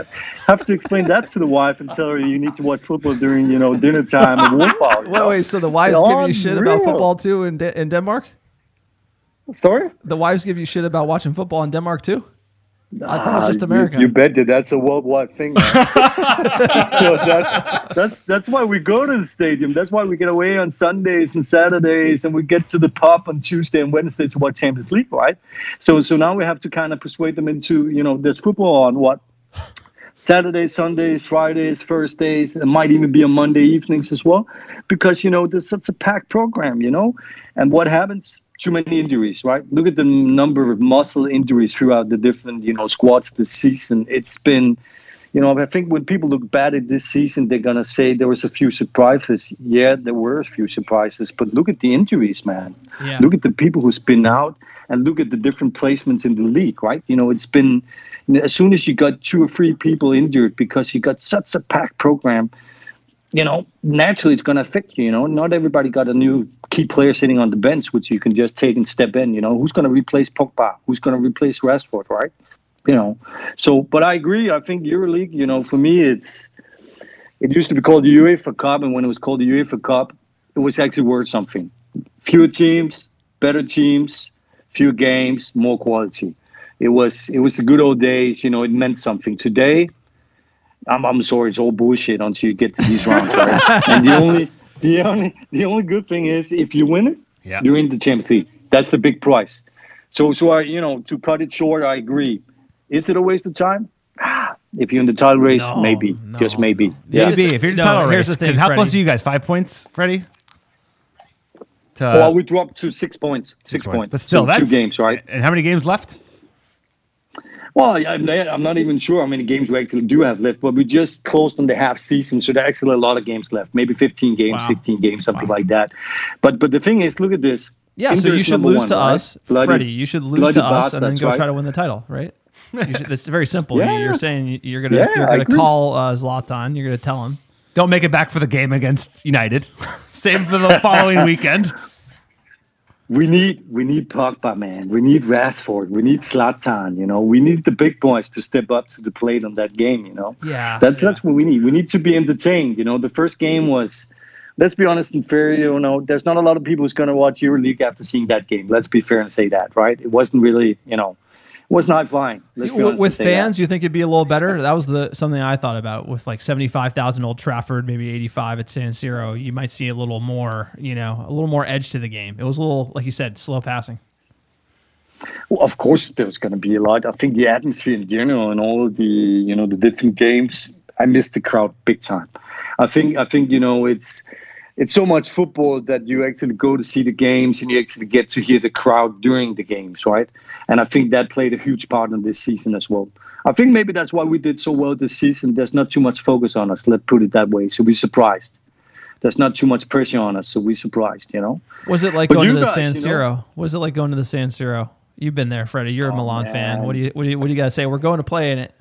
have to explain that to the wife and tell her you need to watch football during you know dinner time and wolf hour. Wait, wait. So the wives give you shit about football too in De- in Denmark? Sorry. The wives give you shit about watching football in Denmark too? I thought it was just Ah, America. You, you bet that that's a worldwide thing. so that's, that's that's why we go to the stadium. That's why we get away on Sundays and Saturdays, and we get to the pub on Tuesday and Wednesday to watch Champions League, right? So so now we have to kind of persuade them into you know there's football on what Saturdays, Sundays, Fridays, Thursdays. It might even be on Monday evenings as well, because you know there's such a packed program, you know. And what happens? Too many injuries, right? Look at the number of muscle injuries throughout the different, you know, squads this season. It's been, you know, I think when people look back at this season, they're gonna say there was a few surprises. Yeah, there were a few surprises, but look at the injuries, man. Yeah. Look at the people who's been out, and look at the different placements in the league, right? You know, it's been as soon as you got two or three people injured because you got such a packed program, you know, naturally it's going to affect you. You know, not everybody got a new key player sitting on the bench, which you can just take and step in. You know, who's going to replace Pogba? Who's going to replace Rashford? Right? You know, so but I agree. I think EuroLeague. You know, for me, it's it used to be called the UEFA Cup, and when it was called the UEFA Cup, it was actually worth something. Fewer teams, better teams, fewer games, more quality. It was it was the good old days. You know, it meant something. Today, I'm, I'm sorry, it's all bullshit until you get to these rounds, right? and the only the only the only good thing is if you win it, Yeah. you're in the Champions League. That's the big price. So so I you know to cut it short, I agree. Is it a waste of time? Ah, If you're in the title race, No, maybe, no. just maybe. Yeah. Maybe if you're in the No, title here's race, the thing, because how close are you guys? Five points, Freddie. To, well, we dropped to six points. Six, points. but still, So that's two games, right? And how many games left? Well, I- I'm not, I'm not even sure how many games we actually do have left, but we just closed on the half season, so there are actually a lot of games left. Maybe 15 games, Wow. 16 games, something like that. But but the thing is, look at this. Yeah, so you should number luz one, to right? us, Bloody- Freddie. You should lose bloody to us and then go right? try to win the title, right? You should, it's very simple. You- Yeah. You're saying you're gonna Yeah, you're gonna call uh, Zlatan. You're gonna tell him. Don't make it back for the game against United. Save for the following weekend. We need we need Pogba, man. We need Rashford. We need Zlatan. You know, we need the big boys to step up to the plate on that game. You know, Yeah, that's that's what we need. We need to be entertained. You know, the first game was. Let's be honest and fair. You know, there's not a lot of people who's going to watch EuroLeague after seeing that game. Let's be fair and say that, right? It wasn't really, you know, was not fine. Let's be with and that. fans, you think it'd be a little better? That was the something I thought about with like seventy five thousand Old Trafford, maybe eighty five at San Siro. You might see a little more, you know, a little more edge to the game. It was a little, like you said, slow passing. Well, of course, there's going to be a lot. I think the atmosphere in general and all of the you know the different games. I miss the crowd big time. I think I think you know it's it's so much football that you actually go to see the games and you actually get to hear the crowd during the games, right? And I think that played a huge part in this season as well. I think maybe that's why we did so well this season. There's not too much focus on us. Let's put it that way. So we're surprised. There's not too much pressure on us, so we're surprised. You know. Was it like But going to the guys, San you know- Siro? Was it like going to the San Siro? You've been there, Freddie. You're a oh, Milan fan. What do you what do you what do you gotta say? We're going to play in it.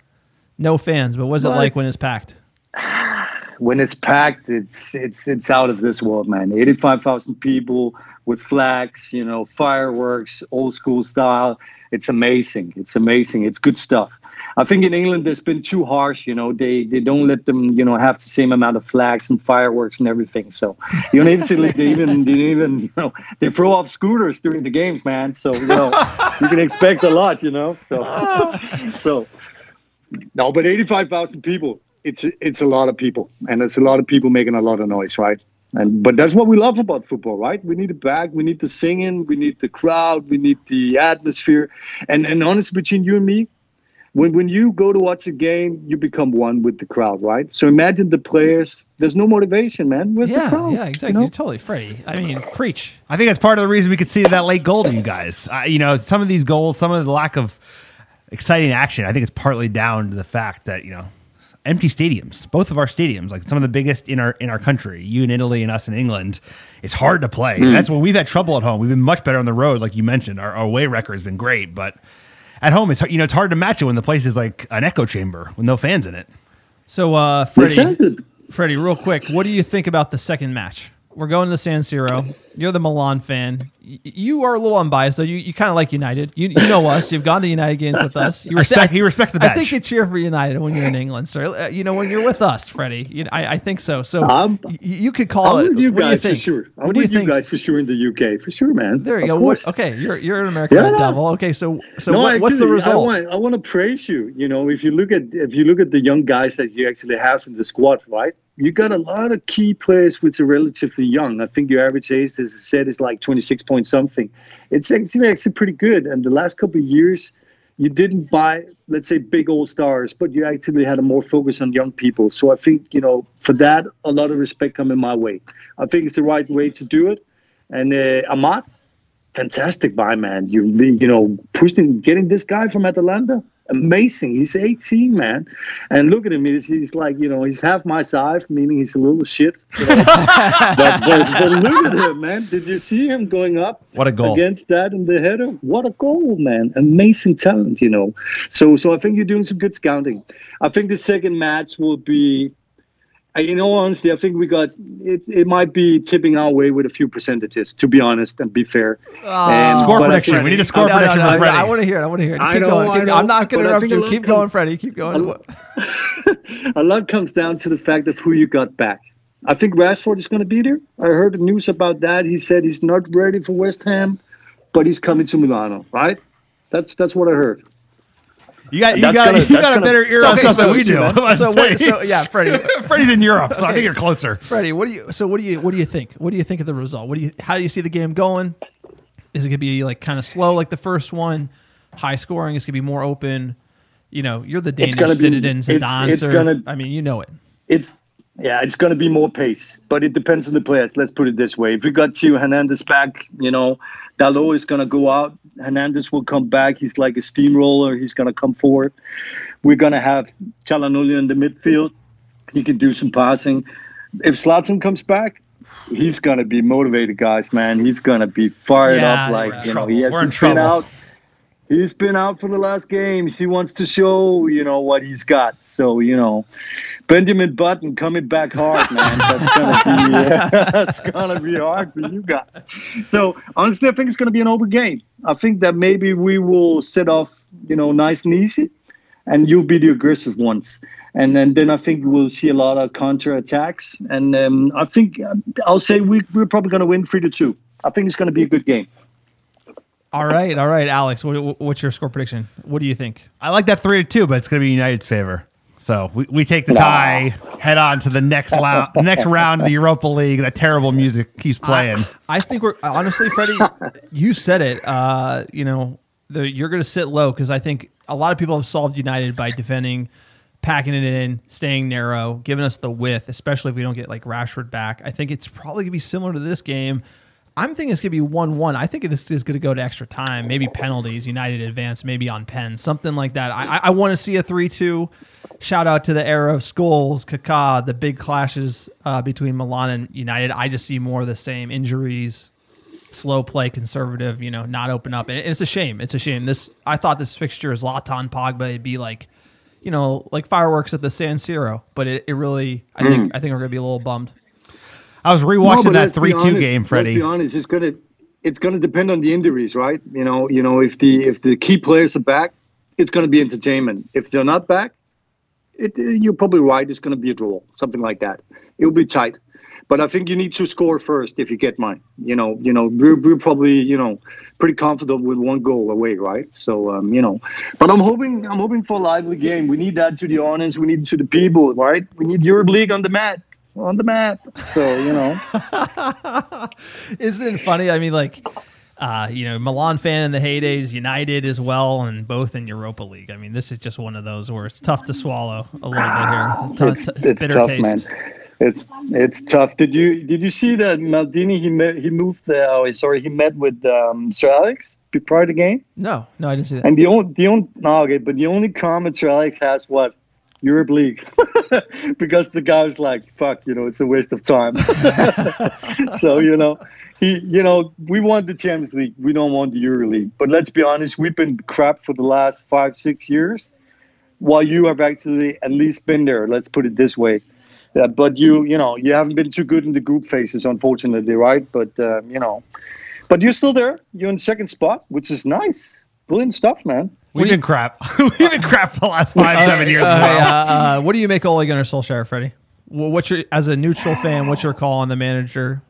No fans, but what's it Well, like when it's packed? When it's packed, it's it's it's out of this world, man. Eighty-five thousand people with flags, you know, fireworks, old school style. It's amazing. It's amazing. It's good stuff. I think in England there's been too harsh. You know, they they don't let them, you know, have the same amount of flags and fireworks and everything. So you know, instantly they even they even you know they throw off scooters during the games, man. So you know, you can expect a lot. You know, so so no, but 85,000 people, it's it's a lot of people, and it's a lot of people making a lot of noise, right? And but that's what we love about football, right? We need the bag, we need the singing, we need the crowd, we need the atmosphere, and and honestly, between you and me, when when you go to watch a game, you become one with the crowd, right? So imagine the players. There's no motivation, man. Where's the Yeah, crowd? yeah, exactly. You know? You're totally free. I mean, preach. I think that's part of the reason we could see that late goal to you guys. Uh, you know, some of these goals, some of the lack of exciting action, I think it's partly down to the fact that you know empty stadiums. Both of our stadiums, like some of the biggest in our in our country, you in Italy and us in England, it's hard to play. Mm. That's when we've had trouble at home. We've been much better on the road, like you mentioned. Our, our away record has been great, but at home, it's you know it's hard to match it when the place is like an echo chamber with no fans in it. So, uh, Freddie, Exactly. Freddie, real quick, what do you think about the second match? We're going to San Siro. You're the Milan fan. Y- You are a little unbiased, though. You, you kind of like United. You, you know us. You've gone to United games with us. You respect- he respects the I think you cheer for United when you're in England, sir. Uh, You know when you're with us, Freddie. You know, I, I think so. So I'm- y- you could call I'm it. with you what guys do you think? for sure. I'm what do you you think? guys for sure in the UK, for sure, man. There you Of go. What, okay, you're you're an American Yeah, Devil. Okay, so so no, what, what's the result? I want, I want to praise you. You know, if you look at if you look at the young guys that you actually have in the squad, right? You got a lot of key players which are relatively young. I think your average age, as I said, is like 26 point something. It's actually actually pretty good. And the last couple of years, you didn't buy, let's say, big old stars, but you actually had a more focus on young people. So I think, you know, for that, a lot of respect coming my way. I think it's the right way to do it. And uh, Amad, fantastic buy, man. You you know, pushing getting this guy from Atalanta. Amazing. He's 18, man. And look at him. He's, he's like, you know, he's half my size, meaning he's a little shit. you know. but, but, but look at him, man. Did you see him going up What a goal. against that in the header? What a goal, man. Amazing talent, you know. So so I think you're doing some good scouting. I think the second match will be in all honesty, I think we got it. It might be tipping our way with a few percentages, to be honest and be fair. Ah. And- Score prediction. think- We need a score No, prediction no, no, Freddie. I want to hear it. I want to hear it. I Keep know, going. I Keep, know, I'm not going to interrupt you. Keep comes- going, Freddie. Keep going. a lot comes down to the fact of who you got back. I think Rashford is going to be there. I heard the news about that. He said he's not ready for West Ham, but he's coming to Milano. Right? That's that's what I heard. You got you That's got gonna- you got a gonna- better ear so- on okay, stuff than we do. man. I'm about to So what- so, yeah, Freddie. Freddie's in Europe, so I think you're closer. Freddie, what do you? So what do you? What do you think? What do you think of the result? What do you? How do you see the game going? Is it gonna be like kind of slow like the first one? High scoring. Is it gonna be more open? You know, you're the Danish gonna be- it's- it's gonna- I mean, you know it. It's yeah, it's going to be more pace, but it depends on the players. Let's put it this way: if we got Theo Hernandez back, you know, Dalot is going to go out. Hernandez will come back. He's like a steamroller. He's going to come forward. We're going to have Calhanoglu in the midfield. He can do some passing. If Zlatan comes back, he's going to be motivated, guys. Man, he's going to be fired Yeah, up. Like you know, trouble. he has We're in just been trouble. out. He's been out for the last games. He wants to show, you know, what he's got. So, you know, Benjamin Button coming back hard, man. That's gonna be uh, that's gonna be hard for you guys. So honestly, I think it's gonna be an open game. I think that maybe we will set off, you know, nice and easy, and you'll be the aggressive ones. And then, then I think we'll see a lot of counter attacks. And um, I think I'll say we, we're probably going to win three to two. I think it's going to be a good game. All right, all right, Alex. What, what's your score prediction? What do you think? I like that three to two, but it's going to be United's favor. So we, we take the Nah. tie, head on to the next la- next round of the Europa League. That terrible music keeps playing. I think we're honestly, Freddie. you said it. Uh, you know, the, you're going to sit low because I think a lot of people have solved United by defending, packing it in, staying narrow, giving us the width, especially if we don't get like Rashford back. I think it's probably going to be similar to this game. I'm thinking it's going to be 1 1. I think this is going to go to extra time, maybe penalties, United advance, maybe on pen, something like that. I, I, want to see a 3 2. Shout out to the era of Scholes, Kaká, the big clashes uh, between Milan and United. I just see more of the same injuries, slow play, conservative, you know, not open up. And it's a shame. It's a shame. This I thought this fixture is Zlatan Pogba it'd be like, you know, like fireworks at the San Siro, but it, it really I think I think we're gonna be a little bummed. I was rewatching but that three two game, Freddie. Let's be honest, it's gonna it's gonna depend on the injuries, right? You know, you know, if the if the key players are back, it's gonna be entertainment. If they're not back, it, you're probably right. It's gonna be a draw, something like that. It'll be tight. But I think you need to score first if you get mine. You know, you know, we're, we're probably you know pretty confident with one goal away, right? So um, you know, but I'm hoping I'm hoping for a lively game. We need that to the audience. We need it to the people, right? We need Europe League on the mat, on the mat. So you know. Isn't it funny? I mean, like, uh, you know, Milan fan in the heydays, United as well, and both in Europa League. I mean, this is just one of those where it's tough to swallow a little bit here. It's tough, it's, t- it's bitter tough, taste. man. It's it's tough. Did you did you see that Maldini he met, he moved uh, oh sorry he met with um, Sir Alex prior to the game No, no, I didn't see that. and the only the only no, okay but the only comment Sir Alex has what Europe League because the guy was like fuck you know it's a waste of time so you know he you know we want the Champions League we don't want the Euro League but let's be honest we've been crap for the last five six years while you have actually at least been there let's put it this way yeah, but you, you know, you haven't been too good in the group phases, unfortunately, right? But uh, you know, but you're still there. You're in second spot, which is nice. Brilliant stuff, man. We've been crap. We've been crap for the last five, seven years. Uh, as uh, uh, what do you make Ole Gunnar Solskjaer, Freddie? Wh- What's your as a neutral fan? What's your call on the manager?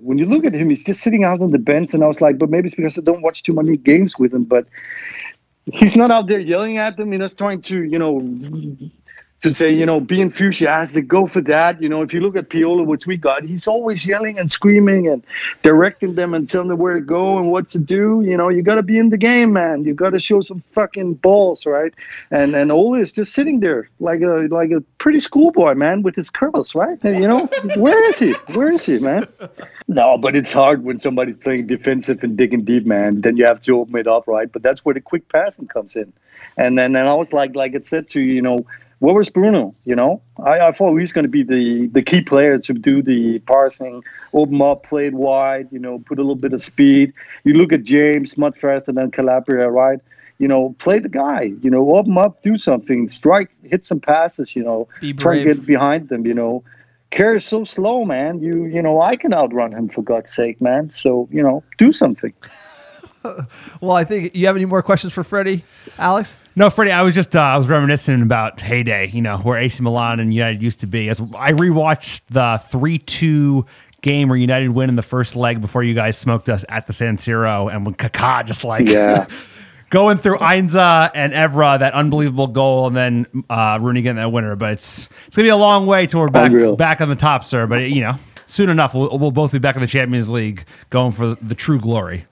When you look at him, he's just sitting out on the bench, and I was like, but maybe it's because I don't watch too many games with him. But he's not out there yelling at them. He's not trying to, you know, to say, you know, be enthusiastic, go for that. You know, if you look at Pioli, which we got, he's always yelling and screaming and directing them and telling them where to go and what to do. You know, you got to be in the game, man. You got to show some fucking balls, right? And and Ole is just sitting there like a like a pretty schoolboy, man, with his curls, right? And, you know, where is he? Where is he, man? No, but it's hard when somebody's playing defensive and digging deep, man. Then you have to open it up, right? But that's where the quick passing comes in. And then and I was like, like it said to you, you know, where was Bruno? You know, I, I thought he was going to be the the key player to do the parsing, open up, play it wide, you know, put a little bit of speed. You look at James, much faster than Calabria, right? You know, play the guy. You know, open up, do something, strike, hit some passes. You know, Be try and get behind them. You know, Kjær is so slow, man. You you know, I can outrun him for God's sake, man. So you know, do something. Well, I think you have any more questions for Freddie, Alex? No, Freddie, I was just uh, I was reminiscing about heyday, you know, where AC Milan and United used to be. As I rewatched the three two game where United win in the first leg before you guys smoked us at the San Siro, and when Kaká just like Yeah. going through Heinze and Evra that unbelievable goal, and then uh, Rooney getting that winner. But it's it's gonna be a long way till we're back Unreal. back on the top, sir. But you know, soon enough, we'll, we'll both be back in the Champions League, going for the true glory.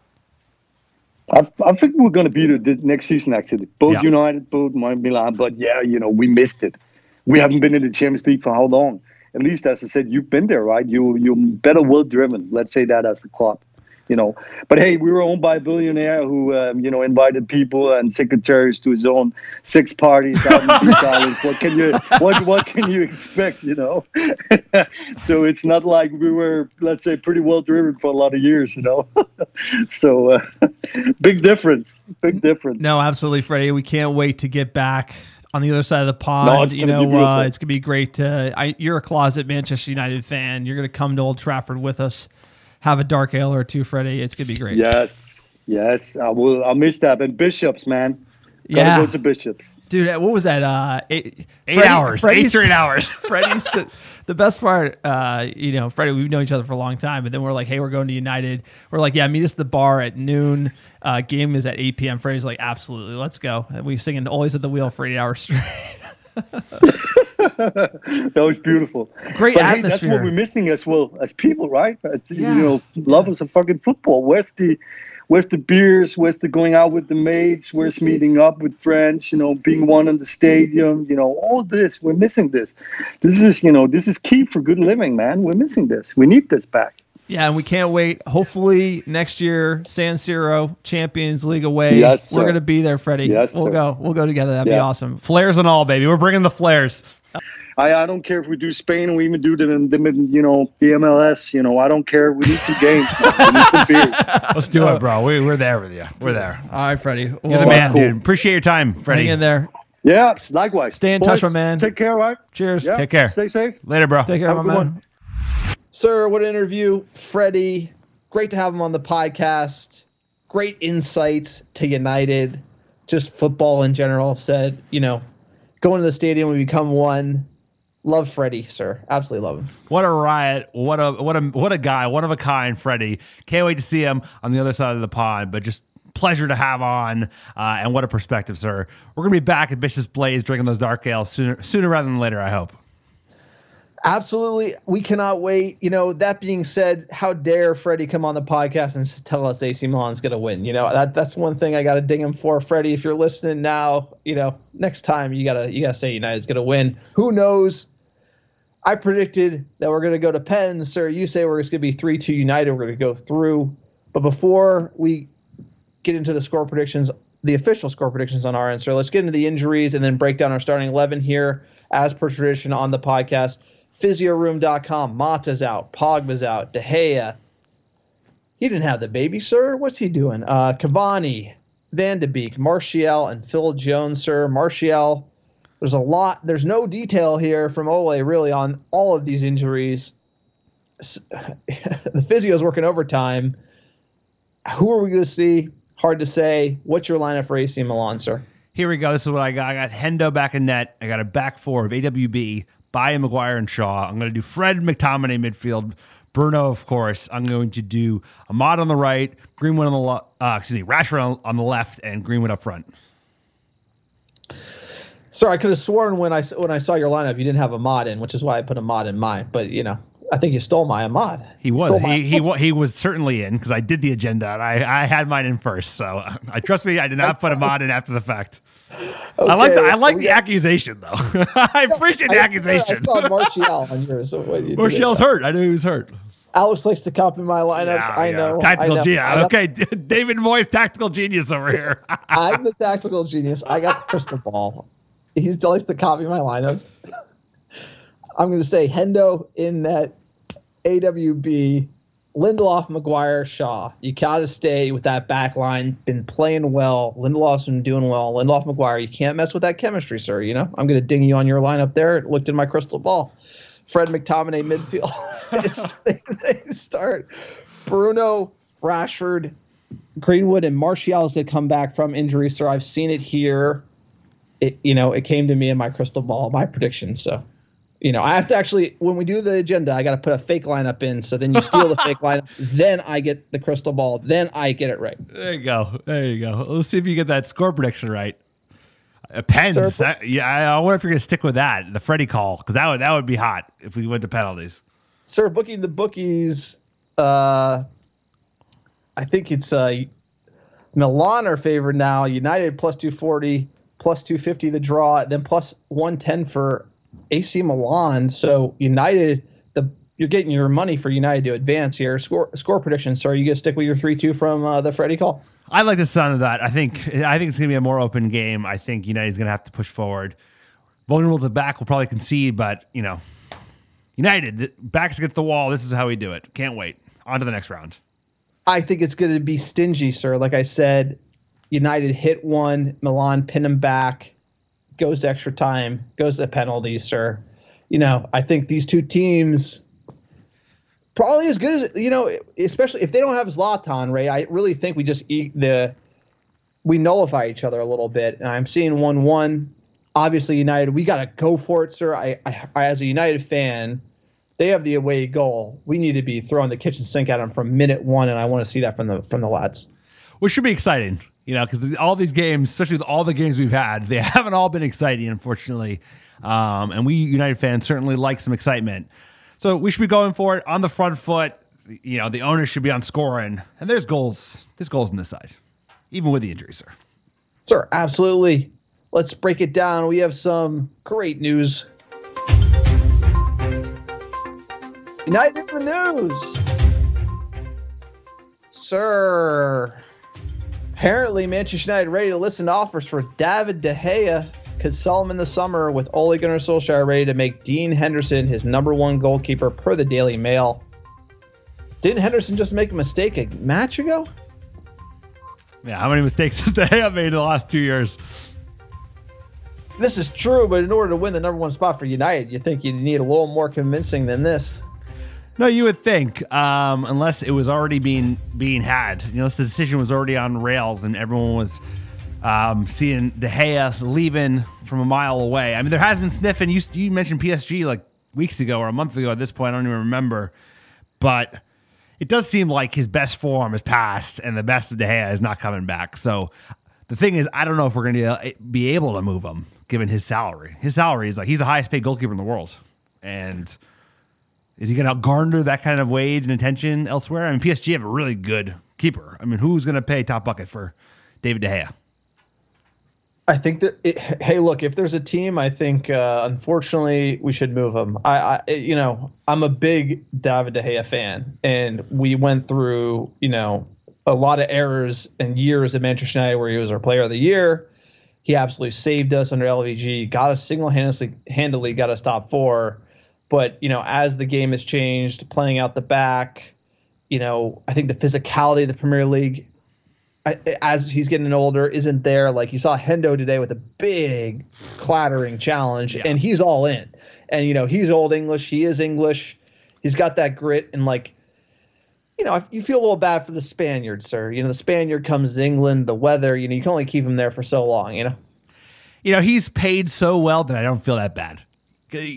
I, I think we're going to beat it this next season, actually. Both Yeah. United, both Milan. But yeah, you know, we missed it. We haven't been in the Champions League for how long? At least, as I said, you've been there, right? You, you're better well driven. Let's say that as a club. You know, but hey, we were owned by a billionaire who, um, you know, invited people and secretaries to his own six parties out in the Beach Islands. What can you, what, what can you expect? You know, so it's not like we were, let's say, pretty well driven for a lot of years. You know, so uh, big difference, big difference. No, absolutely, Freddie. We can't wait to get back on the other side of the pond. No, you know, uh, it's gonna be great. Uh, I, you're a closet Manchester United fan. You're gonna come to Old Trafford with us, have a dark ale or two, Freddie. It's gonna be great. Yes, yes, I will. I'll miss that. And Bishops, man. Gotta Yeah. go to Bishops. Dude, what was that? Uh, eight, Eight hours. Eight straight hours. Freddie's the, the best part. Uh, you know, Freddie, we've known each other for a long time, but then we're like, hey, we're going to United. We're like, yeah, meet us at the bar at noon. Uh, game is at 8 p.m. Freddie's like, absolutely, let's go. And we singing always at the wheel for eight hours straight. that was beautiful. Great but Hey, that's what we're missing as well as people, right? It's, Yeah. You know, lovers of fucking football. Where's the, where's the beers? Where's the going out with the mates? Where's meeting up with friends? You know, being one in the stadium. You know, all this. We're missing this. This is, you know, this is key for good living, man. We're missing this. We need this back. Yeah, and we can't wait. Hopefully next year, San Siro Champions League away. Yes, we're gonna be there, Freddie. Yes, we'll sir. go. We'll go together. That'd be awesome. Flares and all, baby. We're bringing the flares. I, I don't care if we do Spain or we even do them, them in, you know, the MLS. You know, I don't care. We need some games. man. We need some beers. Let's do it, uh, bro. We, we're there with you. We're there. All right, Freddie. You're the man, cool. dude. Appreciate your time, Freddie. Hang in there. Yeah, likewise. Stay in touch, Boys, my man. Take care, right? Cheers. Yeah, Take care. Stay safe. Later, bro. Take care, Have a my man. one. Sir, what an interview. Freddie, great to have him on the podcast. Great insights to United, just football in general. Said, you know, going to the stadium, we become one. Love Freddie, sir. Absolutely love him. What a riot! What a what a what a guy! One of a kind, Freddie. Can't wait to see him on the other side of the pond. But just pleasure to have on, uh, and what a perspective, sir. We're gonna be back at Bishop's Blaize drinking those dark ales sooner sooner rather than later. I hope. Absolutely. We cannot wait. You know, that being said, how dare Freddie come on the podcast and tell us AC Milan's going to win? You know, that that's one thing I got to ding him for. Freddie, if you're listening now, you know, next time you got to you got to say United's going to win. Who knows? I predicted that we're going to go to pens, sir. You say we're just going to be 3-2 United. We're going to go through. But before we get into the score predictions, the official score predictions on our end, sir, let's get into the injuries and then break down our starting 11 here as per tradition on the podcast. Physioroom.com. Mata's out. Pogba's out. De Gea. He didn't have the baby, sir. What's he doing? Uh, Cavani, Van de Beek, Martial, and Phil Jones, sir. Martial, there's a lot. There's no detail here from Ole really on all of these injuries. The physio's working overtime. Who are we going to see? Hard to say. What's your lineup for AC Milan, sir? Here we go. This is what I got. I got Hendo back in net. I got a back four of AWB, Bailly, Maguire, and Shaw. I'm going to do Fred McTominay midfield. Bruno, of course. I'm going to do Amad on the right, Greenwood on the. Uh, excuse me, Rashford on, on the left, and Greenwood up front. Sorry, I could have sworn when I when I saw your lineup you didn't have Amad in, which is why I put Amad in mine. But you know, I think you stole my Amad. He was. Stole my- He he, he was certainly in because I did the agenda and I, I had mine in first. So I trust me. I did not put on in after the fact. I like the, I like we the accusation though. I appreciate the I- accusation. I saw Martial on yours. So what you Martial's hurt. I knew he was hurt. Alex likes to copy my lineups. Yeah, I yeah. know. Tactical genius. Okay, David Moyes, tactical genius over here. I'm the tactical genius. I got the crystal ball. He still likes to copy my lineups. I'm going to say Hendo in net, AWB, Lindelof, Maguire, Shaw. You got to stay with that back line. Been playing well. Lindelof's been doing well. Lindelof, Maguire, you can't mess with that chemistry, sir. You know, I'm going to ding you on your lineup there. It Looked in my crystal ball. Fred McTominay midfield. they, they start Bruno, Rashford, Greenwood, and Martial going to come back from injury, sir. I've seen it here. It, you know, it came to me in my crystal ball, my prediction. So, you know, I have to actually, when we do the agenda, I got to put a fake lineup in. So then you steal the fake lineup, then I get the crystal ball, then I get it right. There you go. There you go. Let's see if you get that score prediction right. Uh, pens. That, yeah, I wonder if you're gonna stick with that, the Freddie call, because that would that would be hot if we went to penalties. Sir, booking the bookies, uh, I think it's uh, Milan are favored now. United plus 240, plus 250 the draw, then plus 110 for AC Milan. So United, the you're getting your money for United to advance here. Score score prediction. So are you gonna stick with your three two from uh, the Freddie call? I like the sound of that. I think I think it's gonna be a more open game. I think United's gonna have to push forward. Vulnerable to the back will probably concede, but you know, United backs against the wall. This is how we do it. Can't wait. On to the next round. I think it's going to be stingy, sir. Like I said, United hit one, Milan pin him back, goes to extra time, goes to penalties, sir. You know, I think these two teams probably as good as you know, especially if they don't have Zlatan, right? I really think we just eat the we nullify each other a little bit, and I'm seeing one one. Obviously, United, we got to go for it, sir. I, I, as a United fan, they have the away goal. We need to be throwing the kitchen sink at them from minute one, and I want to see that from the from the lads. Which should be exciting, you know, because all these games, especially with all the games we've had, they haven't all been exciting, unfortunately. Um, and we United fans certainly like some excitement. So we should be going for it on the front foot. You know, the owners should be on scoring, and there's goals. There's goals on this side, even with the injuries, sir. Sir, absolutely. Let's break it down. We have some great news. United in the news. Sir, apparently Manchester United ready to listen to offers for David De Gea could sell him in the summer with Ole Gunnar Solskjaer ready to make Dean Henderson his number one goalkeeper per the Daily Mail. Didn't Henderson just make a mistake a match ago? Yeah, how many mistakes has they have made in the last two years? This is true, but in order to win the number one spot for United, you think you need a little more convincing than this. No, you would think, um, unless it was already being being had. You know, the decision was already on rails, and everyone was um, seeing De Gea leaving from a mile away. I mean, there has been sniffing. You, you mentioned PSG like weeks ago or a month ago at this point. I don't even remember. But it does seem like his best form is past and the best of De Gea is not coming back. So the thing is, I don't know if we're going to be able to move him given his salary. His salary is like he's the highest paid goalkeeper in the world. And is he going to garner that kind of wage and attention elsewhere? I mean, PSG have a really good keeper. I mean, who's going to pay top bucket for David De Gea? I think that it, hey, look, if there's a team, I think uh, unfortunately we should move him. I, I, you know, I'm a big David De Gea fan, and we went through, you know, a lot of errors and years at Manchester United where he was our Player of the Year. He absolutely saved us under LVG, got us single-handedly, handedly got us top four. But you know, as the game has changed, playing out the back, you know, I think the physicality of the Premier League as he's getting older, isn't there. Like you saw Hendo today with a big clattering challenge, yeah. and he's all in. And you know he's old English. He is English. He's got that grit and like, you know, you feel a little bad for the Spaniard, sir. You know, the Spaniard comes to England, the weather. You know, you can only keep him there for so long. You know. You know he's paid so well that I don't feel that bad.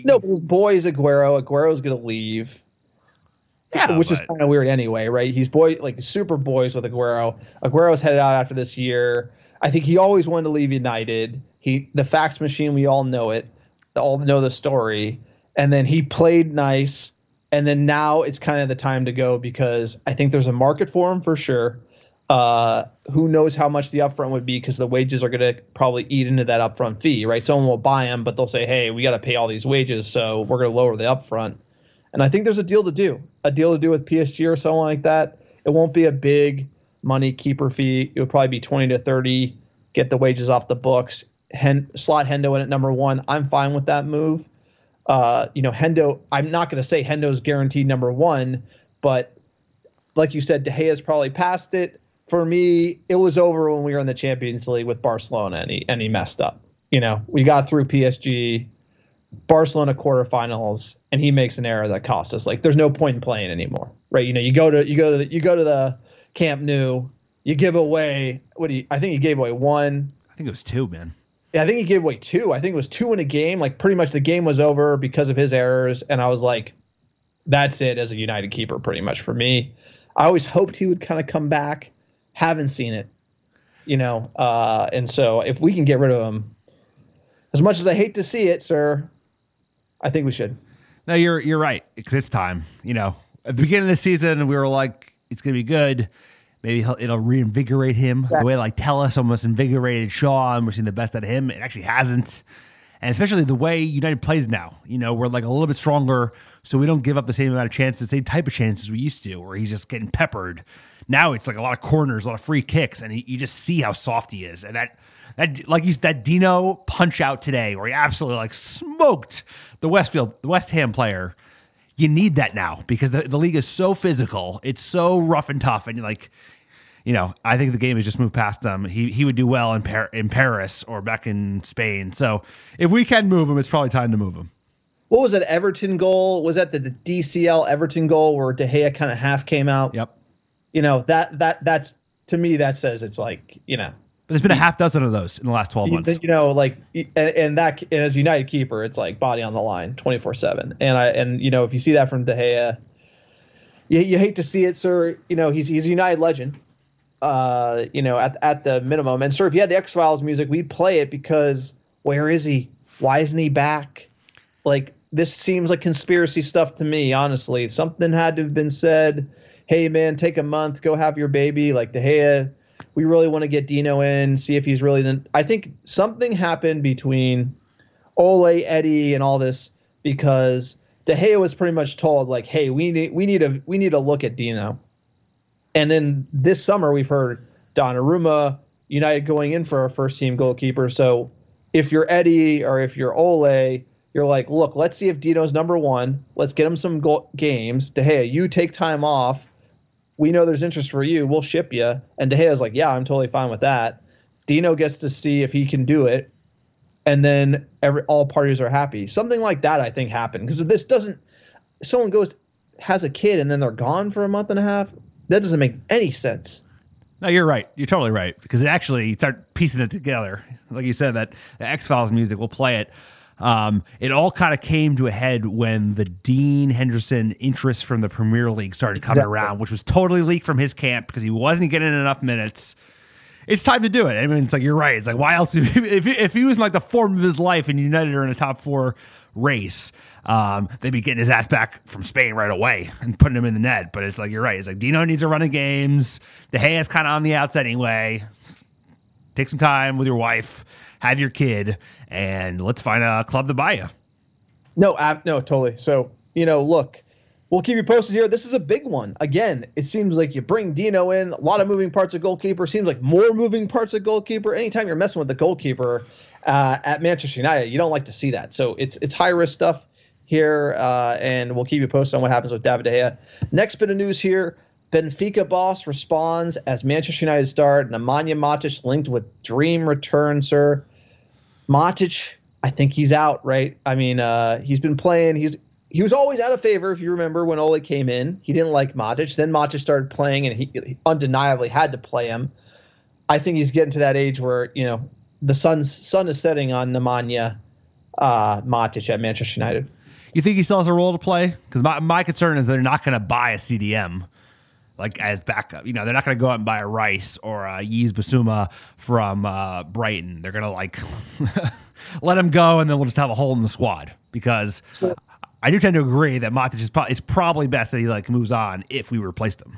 No, but his boy is Aguero. Aguero's gonna leave. Yeah, which but... is kind of weird anyway, right? He's boy like super boys with Aguero. Aguero's headed out after this year. I think he always wanted to leave United. He the fax machine, we all know it. All know the story. And then he played nice. And then now it's kind of the time to go because I think there's a market for him for sure. Uh, who knows how much the upfront would be because the wages are going to probably eat into that upfront fee, right? Someone will buy him, but they'll say, "Hey, we got to pay all these wages, so we're going to lower the upfront." And I think there's a deal to do, a deal to do with PSG or someone like that. It won't be a big money keeper fee. It would probably be 20 to 30, get the wages off the books. Hen, slot Hendo in at number one. I'm fine with that move. Uh, you know, Hendo, I'm not going to say Hendo's guaranteed number one, but like you said, De Gea's probably passed it. For me, it was over when we were in the Champions League with Barcelona and he, and he messed up. You know, we got through PSG Barcelona quarterfinals and he makes an error that cost us. Like there's no point in playing anymore, right? You know, you go to you go to the, you go to the Camp Nou, you give away what do you? I think he gave away one. I think it was two, man. Yeah, I think he gave away two. I think it was two in a game. Like pretty much the game was over because of his errors, and I was like, that's it as a United keeper, pretty much for me. I always hoped he would kind of come back. Haven't seen it, you know. Uh, and so if we can get rid of him, as much as I hate to see it, sir, I think we should. No, you're you're right because it's time. You know, at the beginning of the season, we were like, it's gonna be good. Maybe it'll reinvigorate him exactly. the way like Telles almost invigorated Shaw, and we're seeing the best out of him. It actually hasn't, and especially the way United plays now. You know, we're like a little bit stronger, so we don't give up the same amount of chances, the same type of chances we used to, where he's just getting peppered. Now it's like a lot of corners, a lot of free kicks, and he, you just see how soft he is, and that that like he's that Dino punch out today, where he absolutely like smoked the Westfield, the West Ham player. You need that now because the, the league is so physical. It's so rough and tough. And like, you know, I think the game has just moved past him. He he would do well in Par- in Paris or back in Spain. So if we can move him, it's probably time to move him. What was that Everton goal? Was that the, the DCL Everton goal where De Gea kind of half came out? Yep. You know that that that's to me that says it's like you know. But there's been a half dozen of those in the last 12 You, months. you know, like, and, and that and as United keeper, it's like body on the line, twenty four seven. And I and you know, if you see that from De Gea, you, you hate to see it, sir. You know, he's he's a United legend. Uh, you know, at at the minimum. And sir, if you had the X Files music, we'd play it because where is he? Why isn't he back? Like this seems like conspiracy stuff to me. Honestly, something had to have been said. Hey man, take a month, go have your baby. Like De Gea, we really want to get Dino in, see if he's really. The, I think something happened between Ole, Eddie, and all this because De Gea was pretty much told like, "Hey, we need we need a we need to look at Dino." And then this summer we've heard Donnarumma United going in for a first team goalkeeper. So if you're Eddie or if you're Ole, you're like, look, let's see if Dino's number one. Let's get him some goal- games. De Gea, you take time off. We know there's interest for you. We'll ship you. And De Gea's like, yeah, I'm totally fine with that. Dino gets to see if he can do it, and then every all parties are happy. Something like that, I think, happened because this doesn't. Someone goes has a kid and then they're gone for a month and a half. That doesn't make any sense. No, you're right. You're totally right because it actually you start piecing it together. Like you said, that X Files music, we'll play it. Um, it all kind of came to a head when the Dean Henderson interest from the Premier League started coming Exactly. around, which was totally leaked from his camp because he wasn't getting enough minutes. It's time to do it. I mean, it's like you're right. It's like why else? If he, if he was in like the form of his life and United are in a top four race, um, they'd be getting his ass back from Spain right away and putting him in the net. But it's like you're right. It's like Dino needs to run the games. De Gea is kind of on the outs anyway. Take some time with your wife, have your kid, and let's find a club to buy you. No, no, totally. So you know, look, we'll keep you posted here. This is a big one. Again, it seems like you bring Dino in, a lot of moving parts of goalkeeper. Seems like more moving parts of goalkeeper. Anytime you're messing with the goalkeeper uh, at Manchester United, you don't like to see that. So it's it's high risk stuff here, uh, and we'll keep you posted on what happens with David De Gea. Next bit of news here. Benfica boss responds as Manchester United star Nemanja Matic linked with dream return, sir. Matic, I think he's out, right? I mean, uh, he's been playing. He's he was always out of favor, if you remember when Ole came in. He didn't like Matic. Then Matic started playing, and he, he undeniably had to play him. I think he's getting to that age where you know the sun's sun is setting on Nemanja uh, Matic at Manchester United. You think he still has a role to play? Because my, my concern is they're not going to buy a CDM like as backup. You know, they're not going to go out and buy a Rice or a Yves Bissouma from uh, Brighton. They're going to like let him go, and then we'll just have a hole in the squad. Because I do tend to agree that Matic is pro- it's probably best that he like moves on if we replaced him.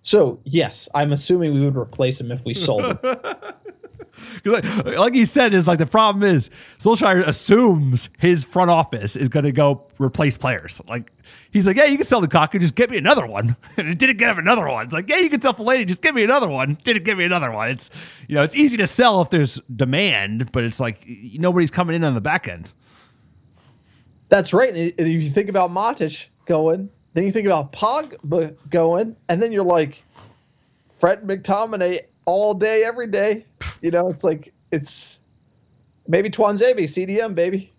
So yes, I'm assuming we would replace him if we sold him. like, like he said, is like the problem is Solskjaer assumes his front office is going to go replace players. Like he's like, yeah, you can sell the Lukaku, just get me another one, and it didn't get him another one. It's like, yeah, you can sell Fellaini, just give me another one. Didn't give me another one. It's you know, it's easy to sell if there's demand, but it's like nobody's coming in on the back end. That's right. And if you think about Matic going, then you think about Pogba going, and then you're like, Fred McTominay all day, every day. You know, it's like it's maybe Tuanzebe, CDM, baby.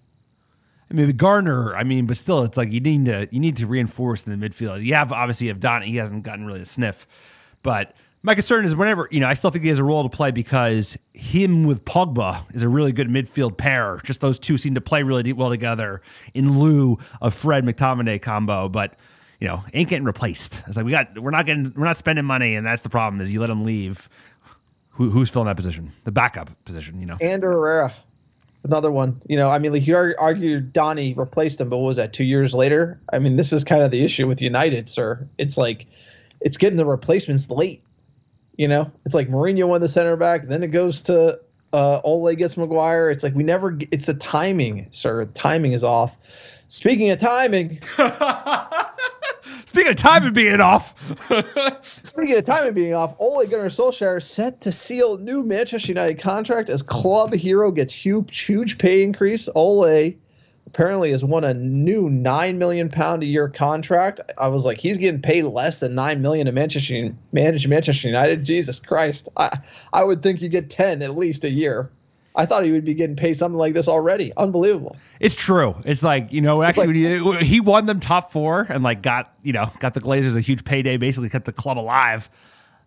I mean, Garner, I mean, but still, it's like you need to you need to reinforce in the midfield. You have obviously have Don, he hasn't gotten really a sniff, but my concern is whenever you know I still think he has a role to play because him with Pogba is a really good midfield pair. Just those two seem to play really well together in lieu of Fred McTominay combo, but. You know, ain't getting replaced. It's like we got, we're not getting, we're not spending money, and that's the problem. Is you let him leave, who, who's filling that position, the backup position? You know, Ander Herrera, another one. You know, I mean, like you ar- argue Donnie replaced him, but what was that two years later? I mean, this is kind of the issue with United, sir. It's like it's getting the replacements late. You know, it's like Mourinho won the center back, then it goes to uh, Ole gets Maguire. It's like we never. It's the timing, sir. Timing is off. Speaking of timing, speaking of timing being off, speaking of timing being off, Ole Gunnar Solskjaer set to seal new Manchester United contract as club hero gets huge, huge pay increase. Ole apparently has won a new nine million pound a year contract. I was like, he's getting paid less than nine million to Manchester manage Manchester United. Jesus Christ, I I would think you get ten at least a year. I thought he would be getting paid something like this already. Unbelievable. It's true. It's like you know, actually, like, he, he won them top four and like got you know got the Glazers a huge payday. Basically, kept the club alive.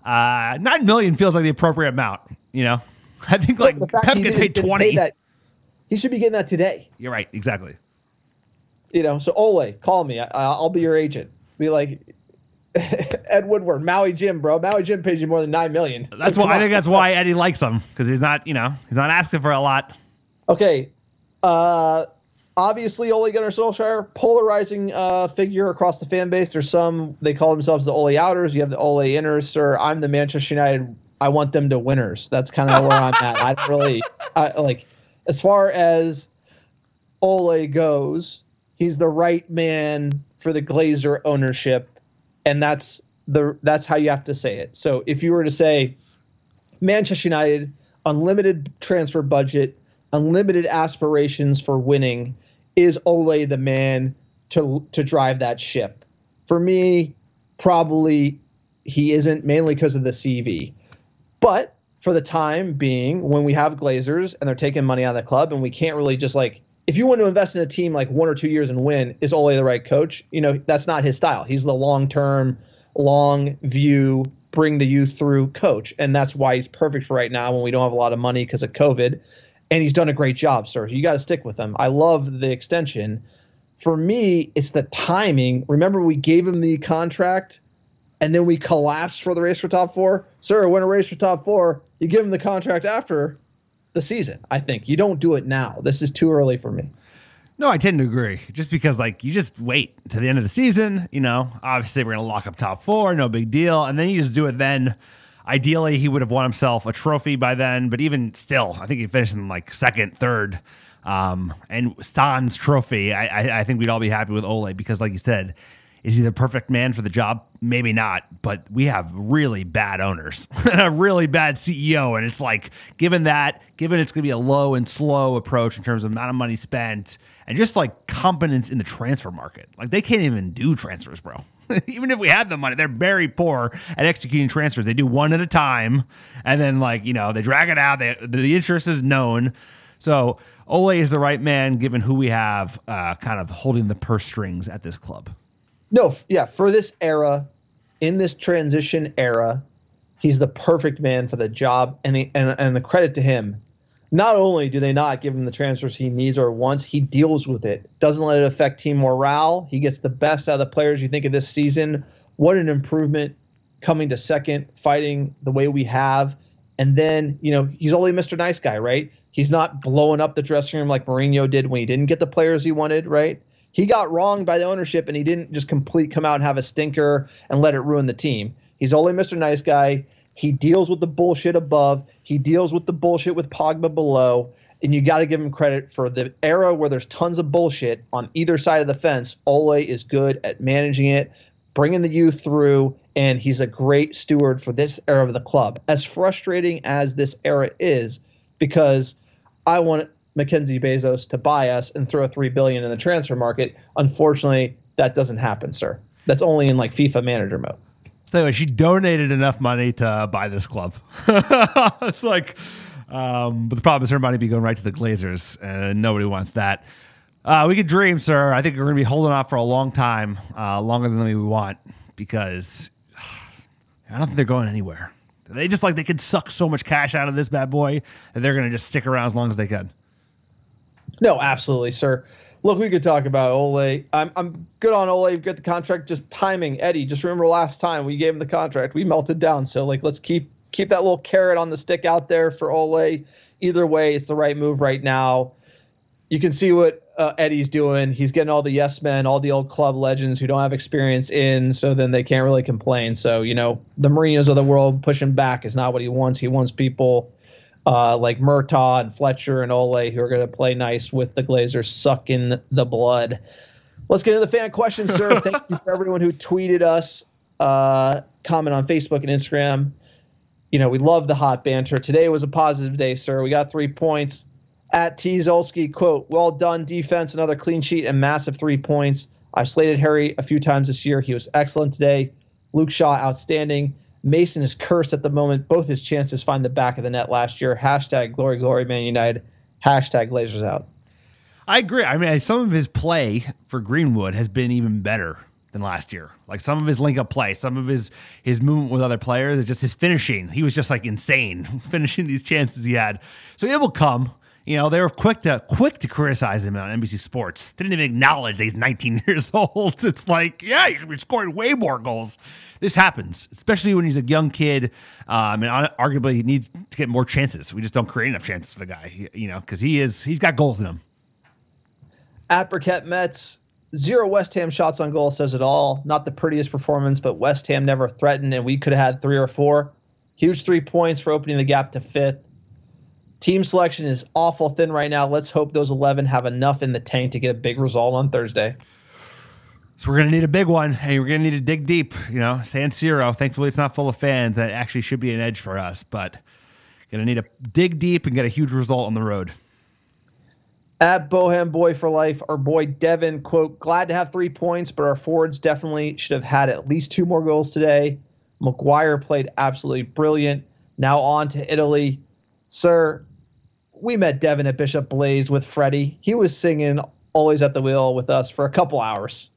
Uh, nine million feels like the appropriate amount. You know, I think like Pep gets paid twenty. Pay that, he should be getting that today. You're right. Exactly. You know, so Ole, call me. I, will be your agent. Be like, Ed Woodward, Maui Jim, bro. Maui Jim pays you more than nine million. That's why I think that's why Eddie likes him because he's not, you know, he's not asking for a lot. Okay. Uh, obviously, Ole Gunnar Solskjaer, polarizing uh, figure across the fan base. There's some they call themselves the Ole outers. You have the Ole inners. Sir, I'm the Manchester United. I want them to winners. That's kind of where I'm at. I don't really I, like as far as Ole goes. He's the right man for the Glazer ownership and that's the that's how you have to say it. So if you were to say Manchester United unlimited transfer budget, unlimited aspirations for winning, is Ole the man to to drive that ship? For me, probably he isn't mainly because of the CV. But for the time being, when we have Glazers and they're taking money out of the club and we can't really just like if you want to invest in a team like one or two years and win, is Ole the right coach? You know, that's not his style. He's the long term, long view, bring the youth through coach. And that's why he's perfect for right now when we don't have a lot of money because of COVID. And he's done a great job, sir. You got to stick with him. I love the extension. For me, it's the timing. Remember, we gave him the contract and then we collapsed for the race for top four. Sir, win a race for top four. You give him the contract after the season. I think you don't do it now. This is too early for me. No, I tend to agree. Just because like you just wait to the end of the season, you know, obviously we're gonna lock up top four, no big deal, and then you just do it then. Ideally, he would have won himself a trophy by then, but even still, I think he finished in like second, third. Um, and Stan's trophy, I, I, I think we'd all be happy with Ole because, like you said, is he the perfect man for the job? Maybe not, but we have really bad owners and a really bad CEO. And it's like, given that, given it's going to be a low and slow approach in terms of amount of money spent and just like competence in the transfer market, like they can't even do transfers, bro. even if we had the money, they're very poor at executing transfers. They do one at a time and then, like, you know, they drag it out. They, the interest is known. So Ole is the right man given who we have uh, kind of holding the purse strings at this club. No, yeah, for this era, in this transition era, he's the perfect man for the job, and he, and and the credit to him. Not only do they not give him the transfers he needs or wants, he deals with it. Doesn't let it affect team morale. He gets the best out of the players. You think of this season, what an improvement coming to second, fighting the way we have. And then, you know, he's only Mr. Nice Guy, right? He's not blowing up the dressing room like Mourinho did when he didn't get the players he wanted, right? He got wronged by the ownership and he didn't just complete come out and have a stinker and let it ruin the team. He's only Mr. Nice Guy. He deals with the bullshit above. He deals with the bullshit with Pogba below. And you got to give him credit for the era where there's tons of bullshit on either side of the fence. Ole is good at managing it, bringing the youth through, and he's a great steward for this era of the club. As frustrating as this era is, because I want Mackenzie Bezos to buy us and throw three billion in the transfer market. Unfortunately, that doesn't happen, sir. That's only in like FIFA manager mode. Anyway, she donated enough money to buy this club. it's like, um, but the problem is her money be going right to the Glazers, and nobody wants that. Uh, we could dream, sir. I think we're going to be holding off for a long time, uh, longer than we want, because I don't think they're going anywhere. They just like they could suck so much cash out of this bad boy that they're going to just stick around as long as they can. No, absolutely, sir. Look, we could talk about Ole. I'm I'm good on Ole. Get the contract. Just timing, Eddie. Just remember last time we gave him the contract, we melted down. So like, let's keep keep that little carrot on the stick out there for Ole. Either way, it's the right move right now. You can see what uh, Eddie's doing. He's getting all the yes men, all the old club legends who don't have experience in, so then they can't really complain. So you know, the Mourinhos of the world pushing back is not what he wants. He wants people uh, like Murtough and Fletcher and Ole, who are going to play nice with the Glazers, sucking the blood. Let's get into the fan questions, sir. Thank you for everyone who tweeted us, uh, comment on Facebook and Instagram. You know, we love the hot banter. Today was a positive day, sir. We got three points. At T. Quote, well done defense, another clean sheet and massive three points. I've slated Harry a few times this year. He was excellent today. Luke Shaw, outstanding. Mason is cursed at the moment. Both his chances find the back of the net last year. Hashtag glory, glory, Man United. Hashtag Glazers out. I agree. I mean, some of his play for Greenwood has been even better than last year. Like some of his link up play, some of his his movement with other players, just his finishing. He was just like insane finishing these chances he had. So it will come. You know, they were quick to quick to criticize him on NBC Sports. Didn't even acknowledge that he's 19 years old. It's like, yeah, he should be scoring way more goals. This happens, especially when he's a young kid. Um, and arguably, he needs to get more chances. We just don't create enough chances for the guy. You know, because he is he's got goals in him. At Burkett Mets, zero West Ham shots on goal says it all. Not the prettiest performance, but West Ham never threatened, and we could have had three or four. Huge three points for opening the gap to fifth. Team selection is awful thin right now. Let's hope those 11 have enough in the tank to get a big result on Thursday. So we're gonna need a big one. Hey, we're gonna need to dig deep. You know, San Siro. Thankfully, it's not full of fans. That actually should be an edge for us. But gonna need to dig deep and get a huge result on the road. At Bohem Boy for Life, our boy Devin, quote, glad to have three points, but our forwards definitely should have had at least two more goals today. Maguire played absolutely brilliant. Now on to Italy. Sir, we met Devin at Bishop Blaize with Freddie. He was singing Always at the Wheel with us for a couple hours.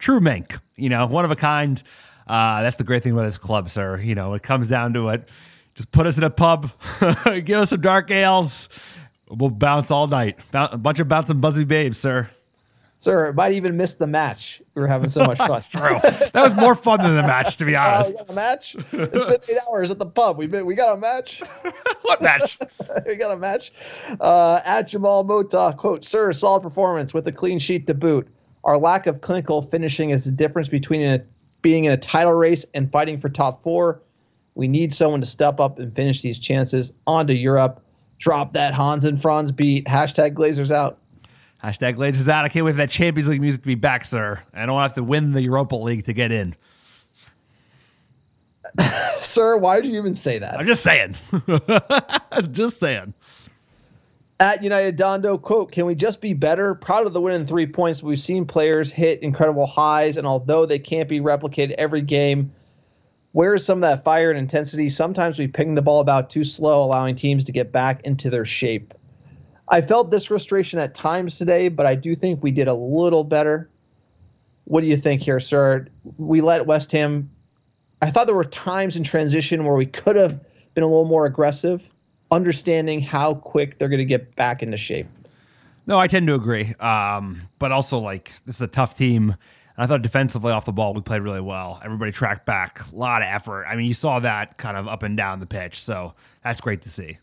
True Mink, you know, one of a kind. Uh, that's the great thing about this club, sir. You know, it comes down to it. Just put us in a pub, give us some dark ales. We'll bounce all night. A bunch of bouncing buzzy babes, sir. Sir, might even miss the match. We were having so much fun. That's true. That was more fun than the match, to be honest. We got a match. It's been eight hours at the pub. We been, we got a match. what match? we got a match. Uh, at Jamal Mota, quote, "Sir, solid performance with a clean sheet to boot. Our lack of clinical finishing is the difference between a, being in a title race and fighting for top four. We need someone to step up and finish these chances. On to Europe. Drop that Hans and Franz beat. Hashtag Glazers out." Hashtag Glazers out. I can't wait for that Champions League music to be back, sir. I don't have to win the Europa League to get in. Sir, why did you even say that? I'm just saying. just saying. At United Dondo, quote, can we just be better? Proud of the win in three points. We've seen players hit incredible highs, and although they can't be replicated every game, where is some of that fire and intensity? Sometimes we ping the ball about too slow, allowing teams to get back into their shape. I felt this frustration at times today, but I do think we did a little better. What do you think here, sir? We let West Ham. I thought there were times in transition where we could have been a little more aggressive, understanding how quick they're going to get back into shape. No, I tend to agree. Um, but also, like, this is a tough team. I thought defensively off the ball, we played really well. Everybody tracked back, a lot of effort. I mean, you saw that kind of up and down the pitch. So that's great to see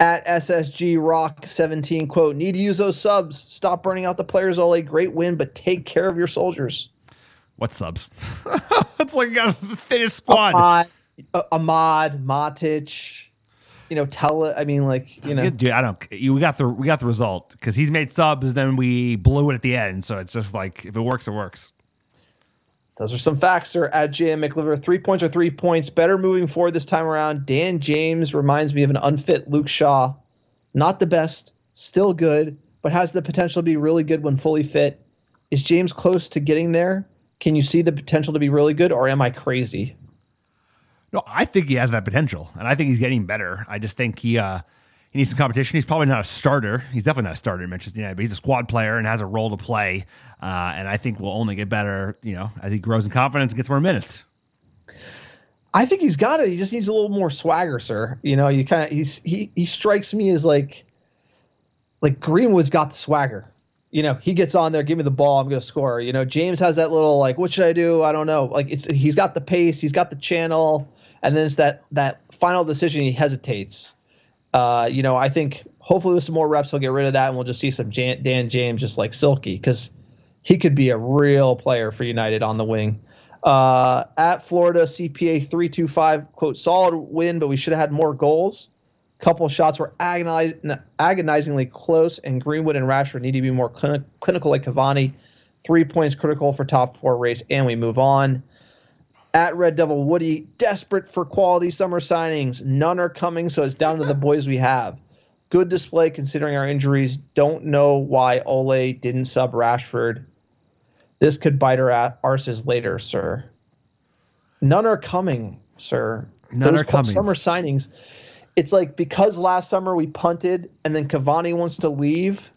at SSG Rock 17 quote need to use those subs. Stop burning out the players. Ole, great win, but take care of your soldiers. What subs? it's like a finished squad. Amad, uh, Amad Matic. You know, tell it. I mean, like you know, dude. I don't. You, we got the we got the result because he's made subs. Then we blew it at the end. So it's just like if it works, it works. Those are some facts, sir. At JM McLiver, three points are three points. Better moving forward this time around. Dan James reminds me of an unfit Luke Shaw. Not the best, still good, but has the potential to be really good when fully fit. Is James close to getting there? Can you see the potential to be really good, or am I crazy? No, I think he has that potential, and I think he's getting better. I just think he uh, he needs some competition. He's probably not a starter. He's definitely not a starter in Manchester United, but he's a squad player and has a role to play. Uh, and I think will only get better, you know, as he grows in confidence and gets more minutes. I think he's got it. He just needs a little more swagger, sir. You know, you kind of he's he he strikes me as like like Greenwood's got the swagger. You know, he gets on there, give me the ball, I'm gonna score. You know, James has that little like, what should I do? I don't know. Like it's he's got the pace, he's got the channel, and then it's that that final decision he hesitates uh, you know, I think hopefully with some more reps, he'll get rid of that, and we'll just see some Jan- Dan James just like Silky because he could be a real player for United on the wing. Uh, at Florida, CPA three two five quote solid win, but we should have had more goals. Couple shots were agoniz- agonizingly close, and Greenwood and Rashford need to be more clinical like Cavani. Three points critical for top four race, and we move on at Red Devil Woody, desperate for quality summer signings. None are coming, so it's down to the boys we have. Good display considering our injuries. Don't know why Ole didn't sub Rashford. This could bite our arses later, sir. None are coming, sir. None Those are coming. Summer signings. It's like because last summer we punted and then Cavani wants to leave.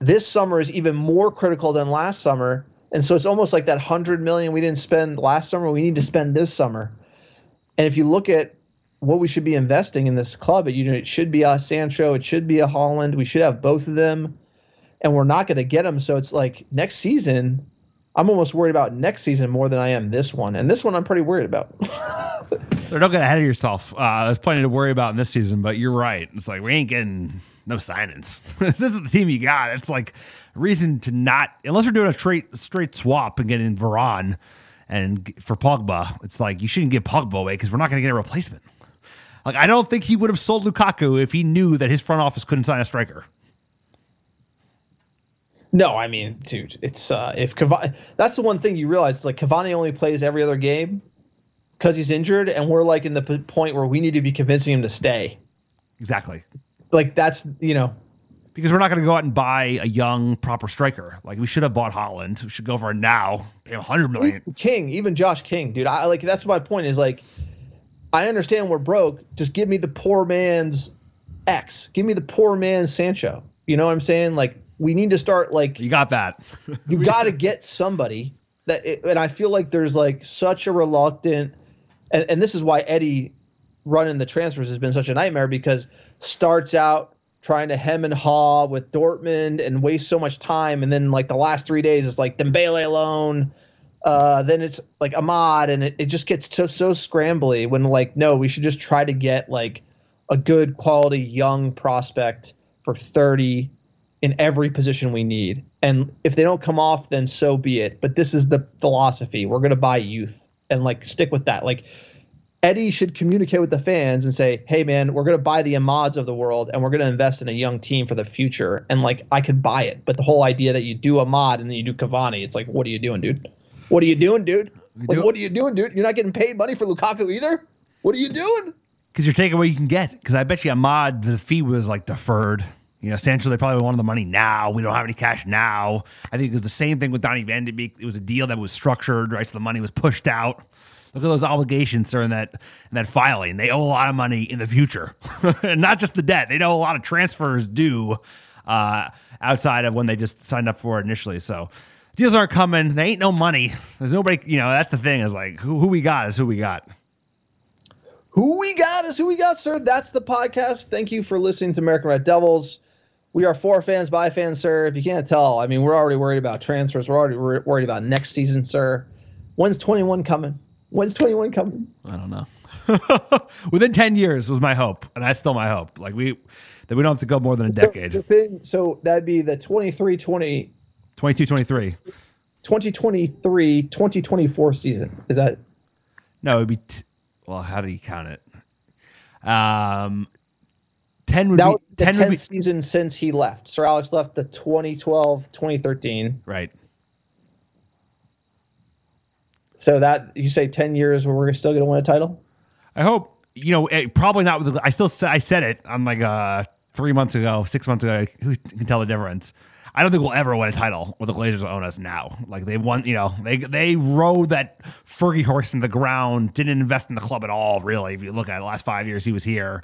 This summer is even more critical than last summer, and so it's almost like that hundred million we didn't spend last summer. We need to spend this summer. And if you look at what we should be investing in this club, it, you know, it should be a Sancho, it should be a Haaland. We should have both of them, and we're not going to get them. So it's like next season, I'm almost worried about next season more than I am this one. And this one, I'm pretty worried about. So don't get ahead of yourself. Uh, there's plenty to worry about in this season, but you're right. It's like we ain't getting no signings. this is the team you got. It's like reason to not unless we're doing a straight straight swap and getting Varane and for Pogba. It's like you shouldn't give Pogba away because we're not going to get a replacement. Like I don't think he would have sold Lukaku if he knew that his front office couldn't sign a striker. No, I mean, dude, it's uh if Cavani that's the one thing you realize, like Cavani only plays every other game because he's injured, and we're like in the p- point where we need to be convincing him to stay. Exactly. Like that's you know, Because we're not going to go out and buy a young proper striker. Like we should have bought Haaland. We should go for it now. Pay him 100 million. King, even Josh King, dude. I like that's my point is like I understand we're broke. Just give me the poor man's X. Give me the poor man's Sancho. You know what I'm saying? Like we need to start like You got that. you got to get somebody that it, and I feel like there's like such a reluctant and, and this is why Eddie running the transfers has been such a nightmare because starts out trying to hem and haw with Dortmund and waste so much time and then like the last three days is like Dembele alone uh, then it's like Amad and it, it just gets so so scrambly when like no we should just try to get like a good quality young prospect for 30 in every position we need. And if they don't come off, then so be it. But this is the philosophy. We're going to buy youth and like stick with that. Like Eddie should communicate with the fans and say, "Hey, man, we're going to buy the Amads of the world, and we're going to invest in a young team for the future." And like, I could buy it, but the whole idea that you do Amad and then you do Cavani, it's like, what are you doing, dude? What are you doing, dude? Like, do- what are you doing, dude? You're not getting paid money for Lukaku either. What are you doing? Because you're taking what you can get. Because I bet you Amad, the fee was like deferred. You know, Sancho, they probably wanted the money now. We don't have any cash now. I think it was the same thing with Donny Van de Beek. It was a deal that was structured, right? So the money was pushed out. Look at those obligations that in that in that filing. They owe a lot of money in the future, and not just the debt. They know a lot of transfers due uh, outside of when they just signed up for it initially. So deals aren't coming. They ain't no money. There's nobody. You know, that's the thing. Is like who, who we got is who we got. Who we got is who we got, sir. That's the podcast. Thank you for listening to American Red Devils. We are for fans, by fans, sir. If you can't tell, I mean, we're already worried about transfers. We're already wor- worried about next season, sir. When's 21 coming? When's 21 coming? I don't know. Within 10 years was my hope, and that's still my hope. Like we that we don't have to go more than a So, decade. so that'd be the 23 20, 22 23. 2023 2024 season. Is that No, it'd be t- well, how do you count it? Um 10 would that be would be the 10 10th would be season since he left? Sir Alex left the 2012 2013. right. So that you say 10 years where we're still going to win a title? I hope you know eh, probably not with the, I still I said it on like uh 3 months ago, 6 months ago. Who can tell the difference? I don't think we'll ever win a title with the Glazers own us now. Like they won, you know, they they rode that Fergie horse in the ground, didn't invest in the club at all, really. If you look at the last five years he was here,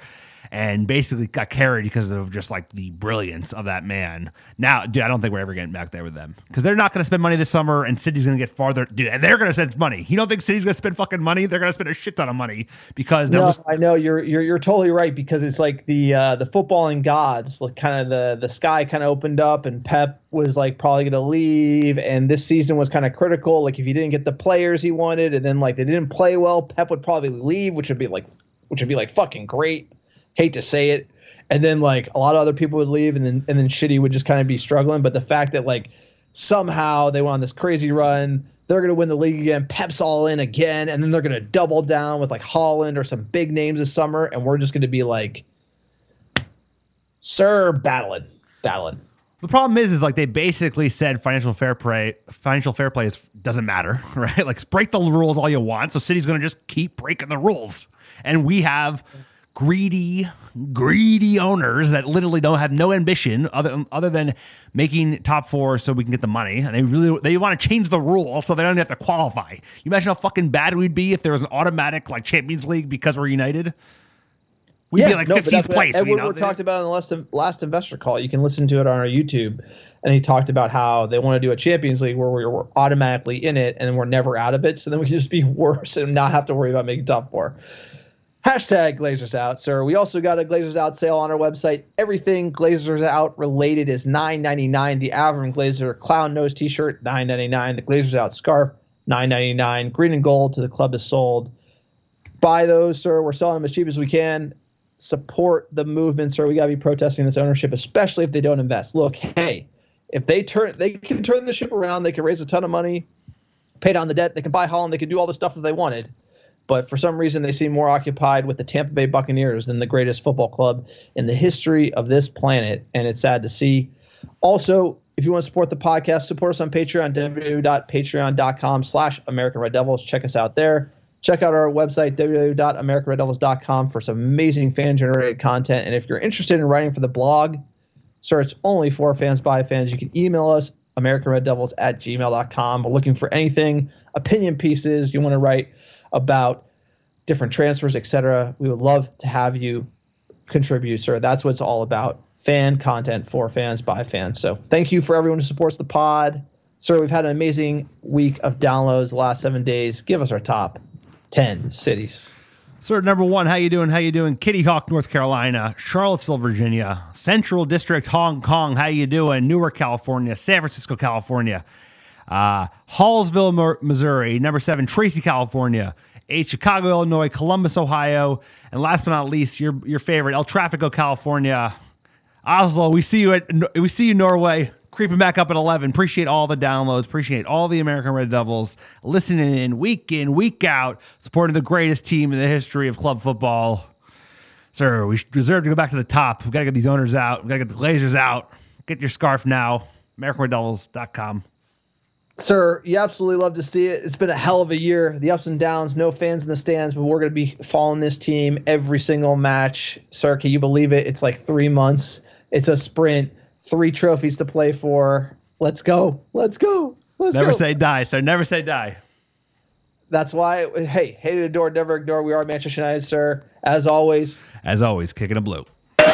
and basically got carried because of just like the brilliance of that man. Now, dude, I don't think we're ever getting back there with them because they're not going to spend money this summer, and City's going to get farther, dude, and they're going to spend money. You don't think City's going to spend fucking money? They're going to spend a shit ton of money because No, just- I know you're you're you're totally right because it's like the uh, the footballing gods, like kind of the the sky kind of opened up and Pep was like probably going to leave, and this season was kind of critical. Like if he didn't get the players he wanted, and then like they didn't play well, Pep would probably leave, which would be like which would be like fucking great. Hate to say it, and then like a lot of other people would leave, and then and then Shitty would just kind of be struggling. But the fact that like somehow they went on this crazy run. They're going to win the league again. Pep's all in again. And then they're going to double down with like Haaland or some big names this summer. And we're just going to be like, sir, battling, battling. The problem is, is like they basically said financial fair play, financial fair play is, doesn't matter, right? Like break the rules all you want. So City's going to just keep breaking the rules, and we have greedy, greedy owners that literally don't have no ambition other other than making top four so we can get the money. And they really they want to change the rule so they don't have to qualify. You imagine how fucking bad we'd be if there was an automatic like Champions League because we're united. We'd be like no, 15th that's place. Ed you know? Woodward talked about in the last last investor call. You can listen to it on our YouTube, and he talked about how they want to do a Champions League where we we're automatically in it and we're never out of it. So then we can just be worse and not have to worry about making top four. Hashtag Glazers out, sir. We also got a Glazers out sale on our website. Everything Glazers out related is nine ninety nine. The Avram Glazer clown nose T-shirt nine ninety nine. The Glazers out scarf nine ninety nine. Green and gold to the club is sold. Buy those, sir. We're selling them as cheap as we can support the movement, sir. We got to be protesting this ownership, especially if they don't invest. Look, hey, if they turn, they can turn the ship around. They can raise a ton of money, pay down the debt. They can buy Haaland. They can do all the stuff that they wanted. But for some reason, they seem more occupied with the Tampa Bay Buccaneers than the greatest football club in the history of this planet. And it's sad to see. Also, if you want to support the podcast, support us on Patreon, www.patreon.com slash American Red Devils. Check us out there. Check out our website, www.americanreddevils.com, for some amazing fan generated content. And if you're interested in writing for the blog, it's only for fans by fans. You can email us, AmericanRedDevils at gmail.com. We're looking for anything, opinion pieces you want to write about different transfers, etc. We would love to have you contribute, sir. That's what it's all about. Fan content for fans by fans. So thank you for everyone who supports the pod. Sir, we've had an amazing week of downloads the last seven days. Give us our top 10 cities. Sir, number one, how you doing? How you doing? Kitty Hawk, North Carolina, Charlottesville, Virginia, Central District, Hong Kong, how you doing? Newark, California, San Francisco, California, uh, Hallsville, Missouri, number seven, Tracy, California, eight, Chicago, Illinois, Columbus, Ohio, and last but not least, your your favorite, El Trafico, California, Oslo. We see you at we see you Norway creeping back up at 11. Appreciate all the downloads. Appreciate all the American Red Devils listening in week in, week out, supporting the greatest team in the history of club football. Sir, we deserve to go back to the top. We've got to get these owners out. We've got to get the Glazers out. Get your scarf now. AmericanRedDevils.com. Sir, you absolutely love to see it. It's been a hell of a year. The ups and downs, no fans in the stands, but we're going to be following this team every single match. Sir, can you believe it? It's like three months. It's a sprint three trophies to play for. Let's go. Let's go. Let's never go. say die, sir. Never say die. That's why, hey, hate hated door, never ignore. We are Manchester United, sir. As always. As always, kicking a blue. The